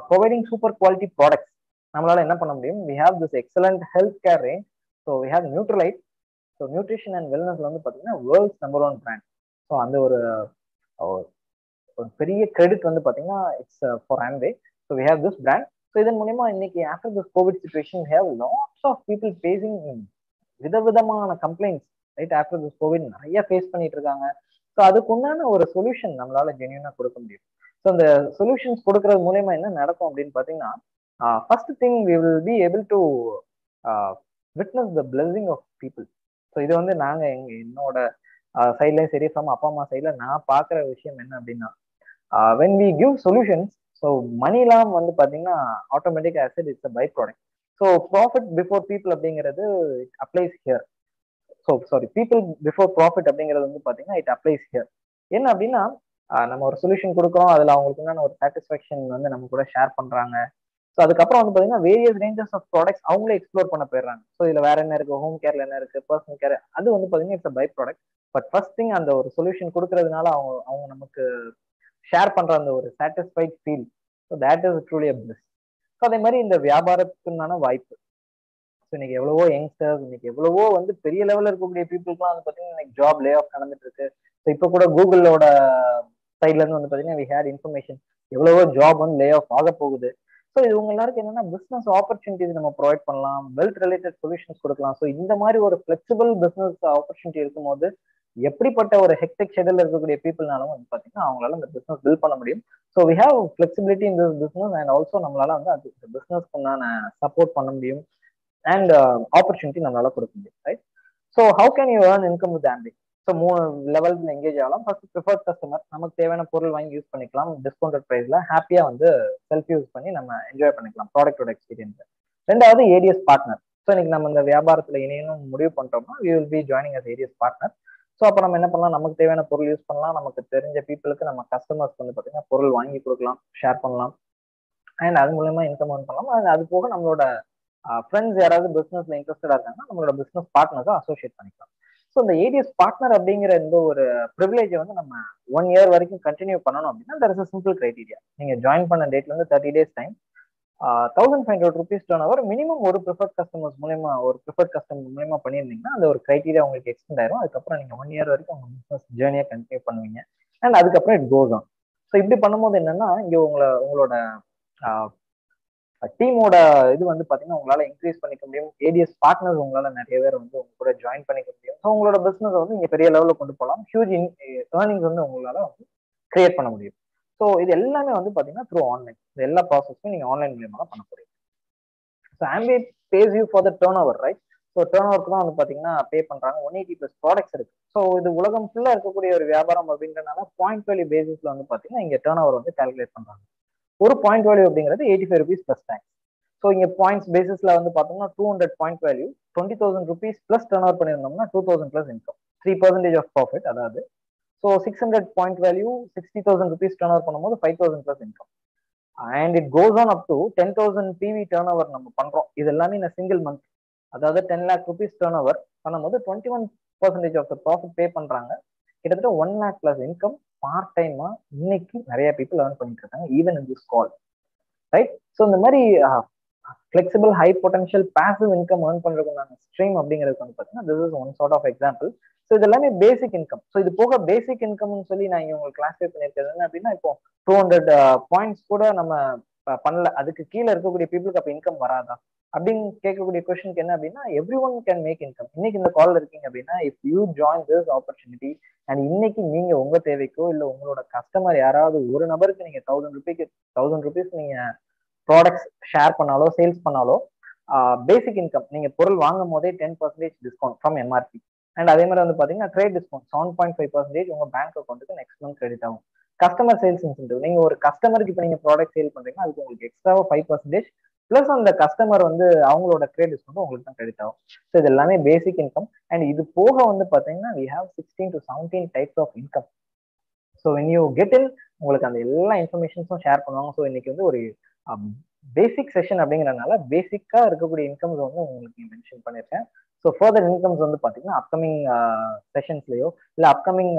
ப்ரொவைடிங் சூப்பர் குவாலிட்டி ப்ராடக்ட்ஸ் நம்மளால என்ன பண்ண முடியும்? We have this excellent health care range so we have Nutrilite so nutrition and வெல்னஸ்ல வந்து பார்த்தீங்கன்னா world's number one brand so அந்த ஒரு ஒரு பெரிய கிரெடிட் வந்து பார்த்தீங்கன்னா it's for Amway so we have this brand so இதன் மூலியமா இன்னைக்கு after this covid situation have lots of people facing விதவிதமான complaints right after this covid நிறைய ஃபேஸ் பண்ணிட்டு இருக்காங்க. ஸோ அதுக்கு உண்டான ஒரு சொல்யூஷன் நம்மளால ஜென்யூனா கொடுக்க முடியும். ஸோ அந்த சொல்யூஷன்ஸ் கொடுக்கறது மூலயமா என்ன நடக்கும் அப்படின்னு பார்த்தீங்கன்னா first thing we will be able to witness the blessing of people so இது வந்து நாங்கள் எங்க என்னோட சைட்லையும் சரி ஃப்ரம் அப்பா அம்மா சைடில் நான் பார்க்குற விஷயம் என்ன அப்படின்னா when we give solutions so மணிலாம் வந்து பார்த்தீங்கன்னா automatic acid it's a by product so profit before people அப்படிங்கிறது it applies here so sorry people before profit அப்படிங்கிறது வந்து பார்த்தீங்கன்னா இட் அப்ளைஸ் ஹியர் என்ன அப்படின்னா நம்ம ஒரு சொல்யூஷன் கொடுக்குறோம் அதில் அவங்களுக்கு ஒரு சாட்டிஸ்ஃபேக்ஷன் வந்து நம்ம கூட ஷேர் பண்ணுறாங்க ஸோ அதுக்கப்புறம் வந்து பார்த்தீங்கன்னா வேரியஸ் ரேஞ்சஸ் ஆஃப் ப்ராடக்ட்ஸ் அவங்களே எக்ஸ்ப்ளோர் பண்ண போயிடுறாங்க. ஸோ இதில் வேற என்ன இருக்குது ஹோம் கேர்ல என்ன இருக்குது பர்சனல் கேர் அது வந்து பார்த்தீங்கன்னா it's by product but first thing அந்த ஒரு சொல்யூஷன் கொடுக்கறதுனால அவங்க அவங்க நமக்கு ஷேர் பண்ணுற அந்த ஒரு satisfied feel so that is truly a plus so அதே மாதிரி இந்த வியாபாரத்துக்குண்டான வாய்ப்பு. ஸோ இன்னைக்கு எவ்வளவோ யங்ஸ்டர்ஸ் இன்னைக்கு எவ்வளவோ வந்து பெரிய லெவலில் இருக்கக்கூடிய பீப்புளுக்குலாம் வந்து பார்த்தீங்கன்னா இன்னைக்கு ஜாப் லே ஆஃப் நடந்துட்டு இருக்கு ஸோ இப்போ கூட கூகுளோட சைட்ல இருந்து வந்து பார்த்தீங்கன்னா வி ஹேட் இன்ஃபர்மேஷன் எவ்வளவோ ஜாப் வந்து லே ஆஃப் ஆக போகுது. ஸோ இது உங்க எல்லாருக்கும் என்னன்னா பிஸ்னஸ் ஆப்பர்ச்சுனிட்டிஸ் நம்ம ப்ரொவைட் பண்ணலாம். வெல்த் ரிலேட்டட் சொல்யூஷன்ஸ் கொடுக்கலாம். ஸோ இந்த மாதிரி ஒரு ஃபிளெக்சிபிள் பிஸ்னஸ் ஆப்பர்ச்சுனிட்டி இருக்கும்போது எப்படிப்பட்ட ஒரு ஹெக்டிக் ஷெடியூல் இருக்கக்கூடிய பீப்புள்னாலும் வந்து பார்த்தீங்கன்னா அவங்களால அந்த பிஸ்னஸ் பில்ட் பண்ண முடியும். So we have flexibility in this business and also நம்மளால வந்து அது பிஸ்னஸ்க்கு உண்டான சப்போர்ட் பண்ண முடியும். அண்ட் ஆப்பர்ச்சுனிட்டி uh, நம்மளால கொடுக்க முடியும் right so how can you earn income with Amway so மூணு லெவல்ல எங்கேஜ் ஆகலாம். ஃபர்ஸ்ட் ப்ரிஃபர்ட் கஸ்டமர் நமக்கு தேவையான பொருள் வாங்கி யூஸ் பண்ணிக்கலாம். டிஸ்கவுண்டட் ப்ரைஸ்ல ஹாப்பியாக வந்து செல்ஃப் யூஸ் பண்ணி நம்ம என்ஜாய் பண்ணிக்கலாம் ப்ராடக்டோட எக்ஸ்பீரியன்ஸ் ரெண்டாவது ஏடிஎஸ் பார்ட்னர் ஸோ இன்னைக்கு நம்ம இந்த வியாபாரத்தில் இணையணும் முடிவு பண்ணுறோம்னா we will be joining as ADS partner so அப்போ நம்ம என்ன பண்ணலாம்? நமக்கு தேவையான பொருள் யூஸ் பண்ணலாம். நமக்கு தெரிஞ்ச பீப்புளுக்கு நம்ம கஸ்டமர்ஸ்க்கு வந்து பார்த்தீங்கன்னா பொருள் வாங்கி கொடுக்கலாம் ஷேர் பண்ணலாம். அண்ட் அது மூலயமா இன்கம் ஏர்ன் பண்ணலாம். அது போக நம்மளோட ஃப்ரெண்ட்ஸ் யாராவது பிஸ்னஸ்ல இன்ட்ரெஸ்டடா இருக்காங்கன்னா நம்மளோட பிஸ்னஸ் பார்ட்னர்ஸை அசோசியேட் பண்ணிக்கலாம். ஸோ இந்த ஏடிஎஸ் பார்ட்னர் அப்படிங்கிற இந்த ஒரு ப்ரிவிலேஜை வந்து நம்ம ஒன் இயர் வரைக்கும் கண்டினியூ பண்ணணும் அப்படின்னா there is a simple criteria நீங்க ஜாயின் பண்ண டேட்ல வந்து thirty days time thousand five hundred rupees turnover minimum ஒரு ப்ரிஃபர்ட் கஸ்டமர்ஸ் மூலயமா ஒரு ப்ரிஃபர்ட் கஸ்டமர் மூலயமா பண்ணியிருந்தீங்கன்னா அந்த ஒரு கிரைட்டீரியா உங்களுக்கு எக்ஸ்டெண்ட் ஆயிரும். அதுக்கப்புறம் நீங்கள் ஒன் இயர் வரைக்கும் உங்கள் பிஸ்னஸ் ஜேர்னியை கண்டினியூ பண்ணுவீங்க. அண்ட் அதுக்கப்புறம் இட் கோஸ் ஆன் ஸோ இப்படி பண்ணும்போது என்னன்னா இங்கே உங்களை உங்களோட டீமோட இது வந்து பார்த்தீங்கன்னா உங்களால் இன்க்ரீஸ் பண்ணிக்க முடியும். ஏடிஎஸ் பார்ட்னர்ஸ் உங்களால் நிறைய பேர் வந்து உங்க கூட ஜாயின் பண்ணிக்க முடியும். ஸோ உங்களோட பிஸ்னஸ் வந்து இங்கே பெரிய லெவலில் கொண்டு போகலாம். ஹியூஜ் ஏர்னிங்ஸ் வந்து உங்களால் வந்து கிரியேட் பண்ண முடியும். ஸோ இது எல்லாமே வந்து பார்த்தீங்கன்னா த்ரூ ஆன்லைன் இந்த எல்லா ப்ராசஸும் நீங்கள் ஆன்லைன் மூலியமாக தான் பண்ண போறீங்க. So Amway pays you for the turnover right so turn ஓவருக்கு தான் வந்து பார்த்தீங்கன்னா பே பண்ணுறாங்க ஒன் எயிட்டி ப்ளஸ் ப்ராடக்ட்ஸ் இருக்கு. ஸோ இது உலகம் ஃபுல்லாக இருக்கக்கூடிய ஒரு வியாபாரம் அப்படின்றனால பாயிண்ட் வேல்யூ பேசிஸ்ல வந்து பார்த்தீங்கன்னா இங்கே டேர்ன் ஓவர் வந்து கால்குலேட் பண்ணுறாங்க ஒரு பாயிண்ட் வேல்யூ அப்படிங்கிறது eighty five rupees plus tax so இங்கே பாயிண்ட்ஸ் பேசிஸ்ல வந்து பார்த்தோம்னா two hundred point value twenty thousand rupees plus turnover பண்ணியிருந்தோம்னா two thousand plus income three percentage of profit அதாவது so six hundred point value sixty thousand rupees turnover பண்ணும்போது five thousand plus income and it goes on up to ten thousand PV turnover நம்ம பண்ணுறோம் இது எல்லாமே இந்த single month அதாவது ten lakh rupees turn over பண்ணும்போது twenty one percentage of the profit pay பண்ணுறாங்க கிட்டத்தட்ட one lakh plus income part டைமாக இன்னைக்கு நிறைய பீப்புள் ஏர்ன் பண்ணிட்டு இருக்காங்க even in this call right so இந்த மாதிரி flexible high potential passive income earn பண்றதுக்கு ஸ்ட்ரீம் அப்படிங்கிறது வந்து பார்த்தீங்கன்னா this is one sort of example so இது எல்லாமே பேசிக் இன்கம் ஸோ இது போக பேசிக் இன்கம்னு சொல்லி நான் இங்க உங்களுக்கு கிளாஸிஃபை பண்ணியிருக்கிறது என்ன அப்படின்னா இப்போ டூ ஹண்ட்ரட் பாயிண்ட்ஸ் கூட நம்ம uh, பண்ணல. அதுக்கு கீழே இருக்கக்கூடிய பீப்புளுக்கு அப்போ இன்கம் வராதா? அப்படின்னு கேட்கக்கூடிய கொஸ்டினுக்கு என்ன அப்படின்னா every one can make income இன்னைக்கு இந்த கால் இருக்கீங்க அப்படின்னா if you join this opportunity and இன்னைக்கு நீங்க உங்க தேவைக்கோ இல்ல உங்களோட கஸ்டமர் யாராவது ஒரு நபருக்கு நீங்க தௌசண்ட் ருபீக்கு தௌசண்ட் ருபீஸ் நீங்க ப்ராடக்ட்ஸ் ஷேர் பண்ணாலோ சேல்ஸ் பண்ணாலோ பேசிக் இன்கம் நீங்க பொருள் வாங்கும் போதே ten percentage discount from MRP and அதே மாதிரி வந்து பாத்தீங்கன்னா trade discount seven point five percentage உங்க பேங்க் அக்கௌண்ட்டுக்கு நெக்ஸ்ட் மந்த் கிரெடிட் ஆகும். கஸ்டமர் சேல்ஸ் இன்சென்டிவ் நீங்க ஒரு கஸ்டமருக்கு இப்போ நீங்க ப்ராடக்ட் சேல் பண்றீங்க அதுக்கு உங்களுக்கு எக்ஸ்ட்ராவா ஃபைவ் பர்சன்டேஜ் பிளஸ் அந்த கஸ்டமர் வந்து அவங்களோட ட்ரேட் டிஸ்கவுண்ட் உங்களுக்கு தான் கிரெடிட் ஆகும். ஸோ இது எல்லாமே பேசிக் இன்கம் அண்ட் இது போக வந்து பாத்தீங்கன்னா we have sixteen to seventeen types of income so when you get in உங்களுக்கு அந்த எல்லா இன்ஃபர்மேஷன்ஸும் ஷேர் பண்ணுவாங்க. ஸோ இன்னைக்கு வந்து ஒரு Um, பேசிக் செஷன் அப்படிங்கிறதுனால பேசிக்கா இருக்கக்கூடிய இன்கம்ஸ் வந்து உங்களுக்கு மென்ஷன் பண்ணியிருக்கேன். ஸோ ஃபர்தர் இன்கம்ஸ் வந்து பார்த்தீங்கன்னா அப்கமிங் செஷன்ஸ்லயோ இல்லை அப்கமிங்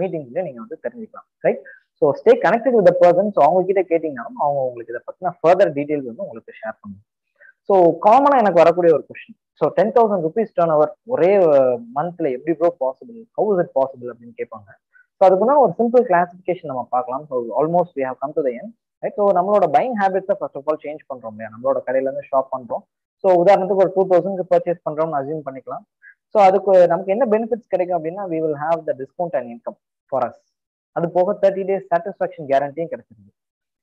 மீட்டிங்ஸ்லயோ நீங்க வந்து தெரிஞ்சுக்கலாம் right so stay connected with person so அவங்க கிட்ட கேட்டிங்கனாலும் அவங்க உங்களுக்கு இதை பார்த்தீங்கன்னா ஃபர்தர் டீட்டெயில்ஸ் வந்து உங்களுக்கு ஷேர் பண்ணுவோம் ஸோ காமனாக எனக்கு வரக்கூடிய ஒரு question so ten thousand rupees turnover ஒரே uh, மந்த்ல எப்படி bro possible how is it possible அப்படின்னு கேட்பாங்க. ஸோ அதுக்குன்னா ஒரு சிம்பிள் கிளாசிபிகேஷன் நம்ம பார்க்கலாம். So almost we have come to the end right so நம்மளோட பைங் ஹேபிட்ஸை ஃபர்ஸ்ட் ஆஃப் ஆல் சேஞ்ச் பண்றோம் இல்லையா? நம்மளோட கடையில இருந்து ஷாப் பண்றோம். ஸோ உதாரணத்துக்கு ஒரு டூ தௌசண்ட்க்கு பர்ச்சேஸ் பண்றோம்னு அசியூம் பண்ணிக்கலாம். ஸோ அதுக்கு நமக்கு என்ன பெனிஃபிட்ஸ் கிடைக்கும் அப்படின்னா we will have the discount and income for us அது போக தேர்ட்டி டேஸ் சாட்டிஸ்ஃபேக்ஷன் கேரண்டியும் கிடைச்சிருக்கு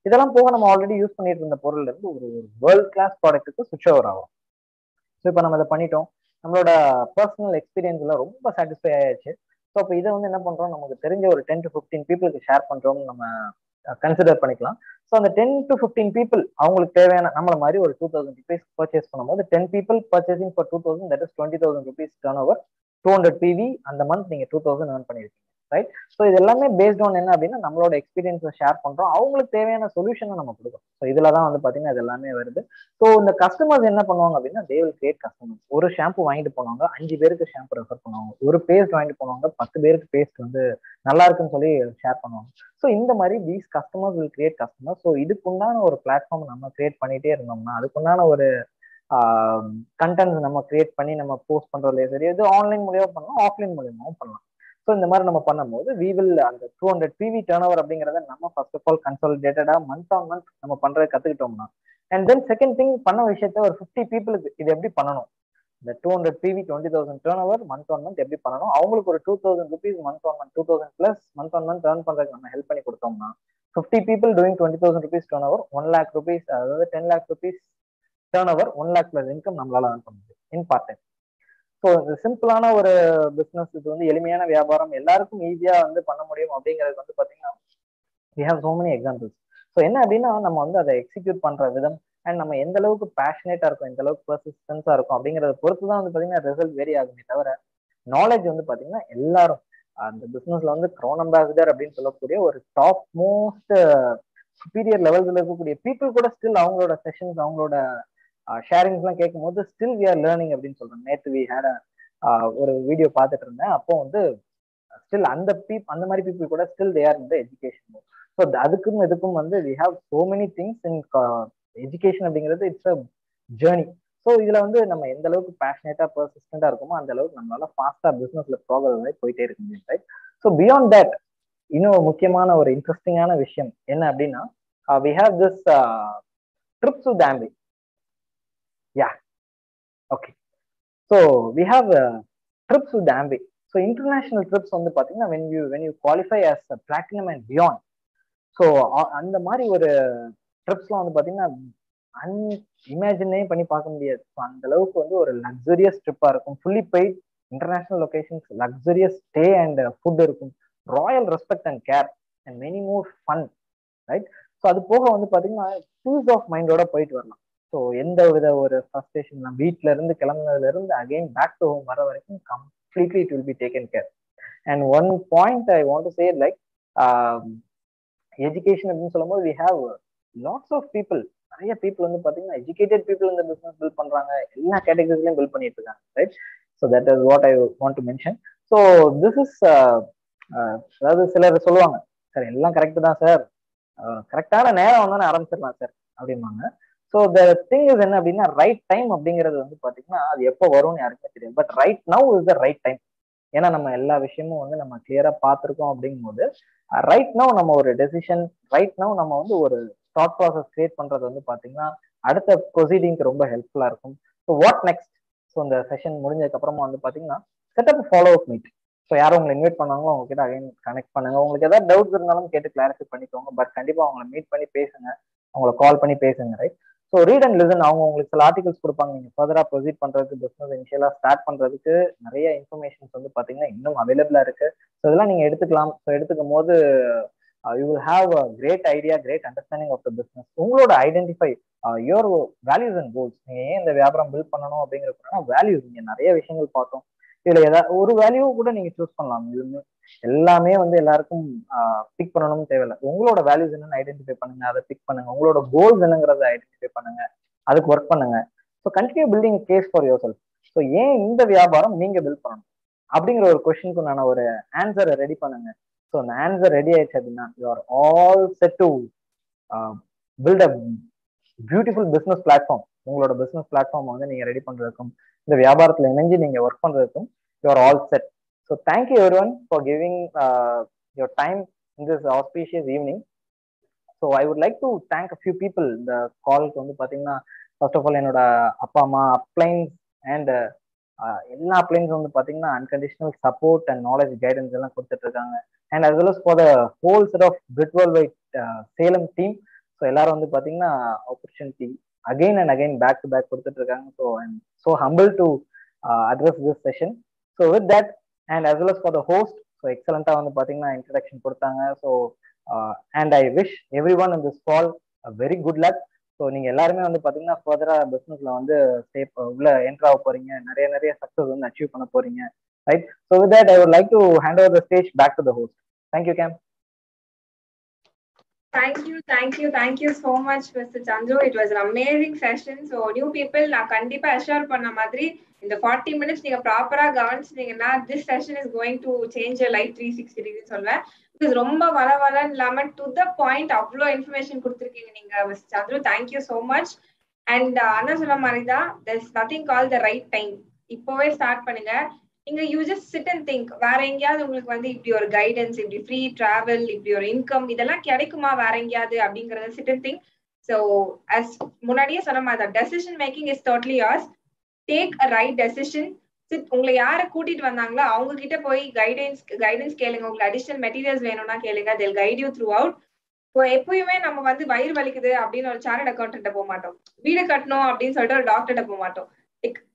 இதெல்லாம் போக நம்ம ஆல்ரெடி யூஸ் பண்ணிட்டு இருந்த பொருள்ல இருந்து ஒரு வேர்ல்ட் கிளாஸ் ப்ராடக்ட்டுக்கு சுவிச் ஓவர் ஆகும். ஸோ இப்போ நம்ம இதை பண்ணிட்டோம். நம்மளோட பர்சனல் எக்ஸ்பீரியன்ஸ்ல ரொம்ப சாட்டிஸ்ஃபை ஆயாச்சு ஸோ இப்போ இதை வந்து என்ன பண்ணுறோம் நமக்கு தெரிஞ்ச ஒரு டென் டு ஃபிஃப்டீன் பீப்புளுக்கு ஷேர் பண்ணுறோம்னு நம்ம கன்சிடர் பண்ணிக்கலாம். ஸோ அந்த டென் டு ஃபிஃப்டீன் பீப்புள் அவங்களுக்கு தேவையான நம்மள மாதிரி ஒரு டூ தௌசண்ட் ருபீஸ் பர்ச்சேஸ் பண்ணும்போது ten people purchasing for two thousand that is twenty thousand rupees turnover two hundred PV அந்த மந்த் நீங்க டூ தௌசண்ட் ஏர்ன் பண்ணிருக்கீங்க. ரைட் ஸோ இது எல்லாமே பேஸ்ட் ஆன் என்ன அப்படின்னா நம்மளோட எக்ஸ்பீரியன்ஸை ஷேர் பண்றோம். அவங்களுக்கு தேவையான சொல்யூஷனை நம்ம கொடுக்கும் ஸோ இதுல தான் வந்து பாத்தீங்கன்னா இது எல்லாமே வருது. ஸோ இந்த கஸ்டமர்ஸ் என்ன பண்ணுவாங்க அப்படின்னா தே வில் கிரியேட் கஸ்டமர்ஸ் ஒரு ஷாம்பு வாங்கிட்டு போனவங்க அஞ்சு பேருக்கு ஷாம்பு ரெஃபர் பண்ணுவாங்க. ஒரு பேஸ்ட் வாங்கிட்டு போனவங்க பத்து பேருக்கு பேஸ்ட் வந்து நல்லா இருக்குன்னு சொல்லி ஷேர் பண்ணுவாங்க. ஸோ இந்த மாதிரி these customers will create customer so இதுக்குண்டான ஒரு பிளாட்ஃபார்ம் நம்ம கிரியேட் பண்ணிட்டே இருந்தோம்னா அதுக்குண்டான ஒரு கண்டென்ட்ஸ் நம்ம கிரியேட் பண்ணி நம்ம போஸ்ட் பண்றதுலேயே சரி இது ஆன்லைன் மூலியமா பண்ணலாம் ஆஃப்லைன் மூலியமாகவும் பண்ணலாம். ஸோ இந்த மாதிரி நம்ம பண்ணும்போது வி வில் அந்த two hundred PV turn over அப்படிங்கிறத நம்ம ஃபர்ஸ்ட் ஆஃப் ஆல் கன்சாலிடேட்டடா மந்த் ஆன் மந்த் நம்ம பண்றதை கத்துக்கிட்டோம்னா. அண்ட் தென் செகண்ட் திங் பண்ண விஷயத்த ஒரு ஃபிஃப்டி பீப்புளுக்கு இது எப்படி பண்ணணும்? இந்த two hundred PV twenty thousand turnover month one month எப்படி பண்ணணும்? அவங்களுக்கு ஒரு two thousand rupees month one month two thousand plus month one month earn பண்றதுக்கு நம்ம ஹெல்ப் பண்ணி கொடுத்தோம்னா fifty people doing twenty thousand rupees turnover one lakh rupees அதாவது ten lakh rupees turnover one lakh plus income நம்மளால earn பண்ணுது in part time so இந்த சிம்பிளான ஒரு பிஸ்னஸ் இது வந்து எளிமையான வியாபாரம் எல்லாருக்கும் ஈஸியா வந்து பண்ண முடியும் அப்படிங்கிறது வந்து பாத்தீங்கன்னா we have so many examples so என்ன அப்படின்னா நம்ம வந்து அதை எக்ஸிக்யூட் பண்ற விதம் அண்ட் நம்ம எந்த அளவுக்கு பேஷனேட்டா இருக்கும் எந்த அளவுக்கு பர்சிஸ்டன்ஸா இருக்கும் அப்படிங்கறத பொறுத்து தான் வந்து பாத்தீங்கன்னா ரிசல்ட் வெரி ஆகுமே தவிர நாலேஜ் வந்து பாத்தீங்கன்னா எல்லாரும் அந்த பிசினஸ்ல வந்து க்ரோன் அம்பாசிடர் அப்படின்னு சொல்லக்கூடிய ஒரு டாப் மோஸ்ட் சுப்பீரியர் லெவல்ஸ்ல இருக்கக்கூடிய பீப்புள் கூட ஸ்டில் அவங்களோட செஷன்ஸ் அவங்களோட ஷேரிங்ஸ்லாம் கேட்கும்போது கேட்கும் போது ஸ்டில் வி ஆர் லேர்னிங் அப்படின்னு சொல்றேன் நேற்று வி ஹேட் ஒரு வீடியோ பார்த்துட்டு இருந்தேன். அப்போ வந்து ஸ்டில் அந்த பீப் அந்த மாதிரி பீப்புள் கூட ஸ்டில் தே ஆர் இந்த எஜுகேஷன் ஸோ அதுக்கும் இதுக்கும் வந்து we have so many things in education அப்படிங்கிறது இட்ஸ் அ ஜேர்னி ஸோ இதுல வந்து நம்ம எந்த அளவுக்கு பேஷனேட்டா பர்சிஸ்டண்டா இருக்குமோ அந்த அளவுக்கு நம்மளால ஃபாஸ்டா பிசினஸ்ல ப்ரோக்ரஸ் ஆகி போயிட்டே இருக்க முடியும் ரைட் ஸோ பியாண்ட் தட் இன்னும் முக்கியமான ஒரு இன்ட்ரெஸ்டிங்கான விஷயம் என்ன அப்படின்னா we have this trips to yeah okay so we have trips to டேம்பி so international trips வந்து பார்த்தீங்கன்னா when you when you qualify as platinum and beyond so அந்த மாதிரி ஒரு ட்ரிப்ஸ்லாம் வந்து பார்த்தீங்கன்னா அன் இமேஜினே பண்ணி பார்க்க முடியாது. ஸோ அந்த அளவுக்கு வந்து ஒரு லக்ஸரியஸ் ட்ரிப்பாக இருக்கும். Fully paid international locations luxurious stay and food இருக்கும். Royal respect and care and many more fun right so அது போக வந்து பார்த்தீங்கன்னா பீஸ் ஆஃப் மைண்டோட போயிட்டு வரலாம். ஸோ எந்த வித ஒரு ஃப்ரஸ்ட்ரேஷன் நான் வீட்டில இருந்து கிளம்புனதுல இருந்து அகைன் பேக் டு ஹோம் வர வரைக்கும் completely it will be taken care and one point I want to say like education அப்படின்னு சொல்லும்போது we have lots of people நிறைய பீப்புள் வந்து பார்த்தீங்கன்னா எஜுகேட்டட் பீப்புள் இந்த பிசினஸ் பில்ட் பண்றாங்க. எல்லா கேட்டகரிஸ்லையும் பில்ட் பண்ணிட்டு இருக்காங்க right so that is what I want to mention so this is அதாவது சிலர் சொல்லுவாங்க சார் எல்லாம் கரெக்டு தான் சார் கரெக்டான நேரம் வந்தானே ஆரம்பிச்சிடலாம் சார் அப்படிம்பாங்க. ஸோ த திங் இஸ் என்ன அப்படின்னா ரைட் டைம் அப்படிங்கிறது வந்து பார்த்தீங்கன்னா அது எப்போ வரும்னு யாருக்குமே தெரியாது. But right now is the right time ஏன்னா நம்ம எல்லா விஷயமும் வந்து நம்ம கிளியராக பார்த்துருக்கோம் அப்படிங்கும் போது ரைட் நவ் நம்ம ஒரு டெசிஷன் ரைட் நவ் நம்ம வந்து ஒரு தாட் ப்ராசஸ் கிரியேட் பண்ணுறது வந்து பார்த்தீங்கன்னா அடுத்த ப்ரொசீடிங்க்கு ரொம்ப ஹெல்ப்ஃபுல்லாக இருக்கும். ஸோ வாட் நெக்ஸ்ட் ஸோ இந்த செஷன் முடிஞ்சதுக்கப்புறமா வந்து பார்த்தீங்கன்னா setup follow up meet so யாரும் உங்களை இன்வைட் பண்ணாங்களோ அவங்க கிட்ட அகைன் கனெக்ட் பண்ணுங்க. உங்களுக்கு ஏதாவது டவுட்ஸ் இருந்தாலும் கேட்டு கிளாரிஃபை பண்ணிக்கோங்க. பட் கண்டிப்பாக அவங்களை மீட் பண்ணி பேசுங்க. அவங்களை கால் பண்ணி பேசுங்க right so read and listen அவங்க உங்களுக்கு சில ஆர்டிகல்ஸ் கொடுப்பாங்க. நீங்கள் ஃபர்தராக ப்ரொசீட் பண்ணுறதுக்கு பிஸ்னஸ் இனிஷியலாக ஸ்டார்ட் பண்ணுறதுக்கு நிறைய இன்ஃபர்மேஷன்ஸ் வந்து பார்த்தீங்கன்னா இன்னும் அவைலபிளாக இருக்குது ஸோ இதெல்லாம் நீங்கள் எடுத்துக்கலாம். ஸோ எடுத்துக்கும் போது you will have a great idea great understanding of the business உங்களோட identify your values and goals நீங்கள் ஏன் இந்த வியாபாரம் பில்ட் பண்ணணும் அப்படிங்கிற வேல்யூஸ் நீங்கள் நிறைய விஷயங்கள் பார்த்தோம். இதில் ஏதாவது ஒரு வேல்யூ கூட நீங்கள் சூஸ் பண்ணலாம். இது எல்லாமே வந்து எல்லாருக்கும் பிக் பண்ணணும்னு தேவையில்லை. உங்களோட வேல்யூஸ் என்னன்னு ஐடென்டிஃபை பண்ணுங்க. அதை பிக் பண்ணுங்க. உங்களோட கோல்ஸ் என்னங்கிறத ஐடென்டிஃபை பண்ணுங்க. அதுக்கு ஒர்க் பண்ணுங்க. So continue building case for yourself so ஏன் இந்த வியாபாரம் நீங்க பில்ட் பண்ணணும்? அப்படிங்கிற ஒரு கொஸ்டினுக்கு நான் ஒரு ஆன்சரை ரெடி பண்ணுங்க. ஸோ அந்த ஆன்சர் ரெடி ஆயிடுச்சு அப்படின்னா you are all set to build a beautiful business platform உங்களோட பிஸ்னஸ் பிளாட்ஃபார்ம் வந்து நீங்க ரெடி பண்றதுக்கும் இந்த வியாபாரத்துல இணைஞ்சு நீங்க ஒர்க் பண்றதுக்கும் you are all set so thank you every one for giving your time in this auspicious evening so I would like to thank a few people இந்த காலுக்கு வந்து பார்த்தீங்கன்னா ஃபர்ஸ்ட் ஆஃப் ஆல் என்னோட அப்பா அம்மா அப்ளைன்ஸ் அண்ட் எல்லா அப்ளைன்ஸும் வந்து பார்த்தீங்கன்னா unconditional support and knowledge guidance எல்லாம் கொடுத்துட்டு இருக்காங்க. And as well as for the whole set of பிரிட்வல் wide Salem team so எல்லாரும் வந்து பார்த்தீங்கன்னா opportunity again and again back to back கொடுத்துட்டு இருக்காங்க. So and so humble to address this session so with that and as well as for the host so எக்ஸலண்டா வந்து பார்த்தீங்கன்னா introduction கொடுத்தாங்க. So and I wish every one in this call very good luck so நீங்க எல்லாருமே வந்து பாத்தீங்கன்னா ஃபர்தரா பிசினஸ்ல வந்து உள்ள என்டர் ஆக போறீங்க. நிறைய நிறைய சக்சஸ் வந்து அச்சீவ் பண்ண போறீங்க. Right so with that I would like to hand over the stage back to the host thank you game
Thank you, thank you, thank you so much, Mr. Chandru. It was an amazing session. So, new people, நான் கண்டிப்பா assure பண்ண மாதிரி இந்த forty minutes நீங்க ப்ராப்பரா கவனிச்சிட்டீங்கன்னா this session is going to change life three sixty degree சொல்வேன் because ரொம்ப வள வளன்னு இல்லாம டு த பாயிண்ட் அவ்வளோ இன்ஃபர்மேஷன் கொடுத்துருக்கீங்க நீங்க miss Chandru thank you so much and அண்ணா சொன்ன மாதிரி தான் there's nothing call the right time இப்போவே ஸ்டார்ட் பண்ணுங்க நீங்க you just sit and think வேற எங்கேயாவது உங்களுக்கு வந்து இப்படி ஒரு கைடன்ஸ் இப்படி ஃப்ரீ டிராவல் இப்படி ஒரு இன்கம் இதெல்லாம் கிடைக்குமா? வேற எங்கேயாவது அப்படிங்கறத sit and think so as முன்னாடியே சொன்ன மாதிரி தான் decision making is totally yours take a right decision உங்களை யார கூட்டிட்டு வந்தாங்களோ அவங்க கிட்ட போய் கைடன்ஸ் கைடன்ஸ் கேளுங்க. உங்களுக்கு அடிஷனல் மெட்டீரியல்ஸ் வேணும்னா கேளுங்க. தில் கைட் யூ த்ரூ அவுட் இப்போ எப்பயுமே நம்ம வந்து வயிறு வலிக்குது அப்படின்னு ஒரு சார்ட் அக்கௌண்ட் போக மாட்டோம். வீடு கட்டணும் அப்படின்னு சொல்லிட்டு ஒரு டாக்டர்கிட்ட போக மாட்டோம்.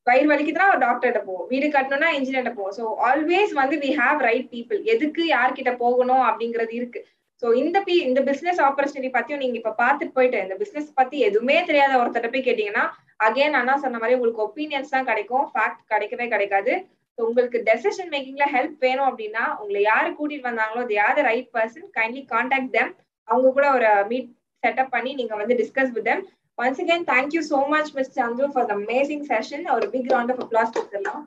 வயிறு வலிக்குதுன்னா ஒரு டாக்டர்கிட்ட போவோம். வீடு கட்டணும்னா இன்ஜினியர்கிட்ட போவோம். ஸோ ஆல்வேஸ் வந்து வி ஹாவ் ரைட் பீப்புள் எதுக்கு யார்கிட்ட போகணும் அப்படிங்கிறது இருக்கு. ஸோ இந்த பி இந்த பிசினஸ் ஆப்பர்ச்சுனிட்டி பத்தியும் நீங்க இப்ப பாத்துட்டு போயிட்டு இந்த பிசினஸ் பத்தி எதுவுமே தெரியாத ஒருத்தட்ட போய் கேட்டீங்கன்னா அகைன் அண்ணா சொன்ன மாதிரி உங்களுக்கு ஒப்பீனியன்ஸ் தான் கிடைக்கும். ஃபேக்ட் கிடைக்கவே கிடைக்காது. ஸோ உங்களுக்கு டெசிஷன் மேக்கிங்ல ஹெல்ப் வேணும் அப்படின்னா உங்களை யாரு கூட்டிட்டு வந்தாங்களோ அது யார் right person kindly contact them அவங்க கூட ஒரு மீட் செட்டப் பண்ணி நீங்க வந்து discuss with them Once again, thank you so much, Mr. Chandru, for the amazing session. Or a big round of applause, Mr. Law.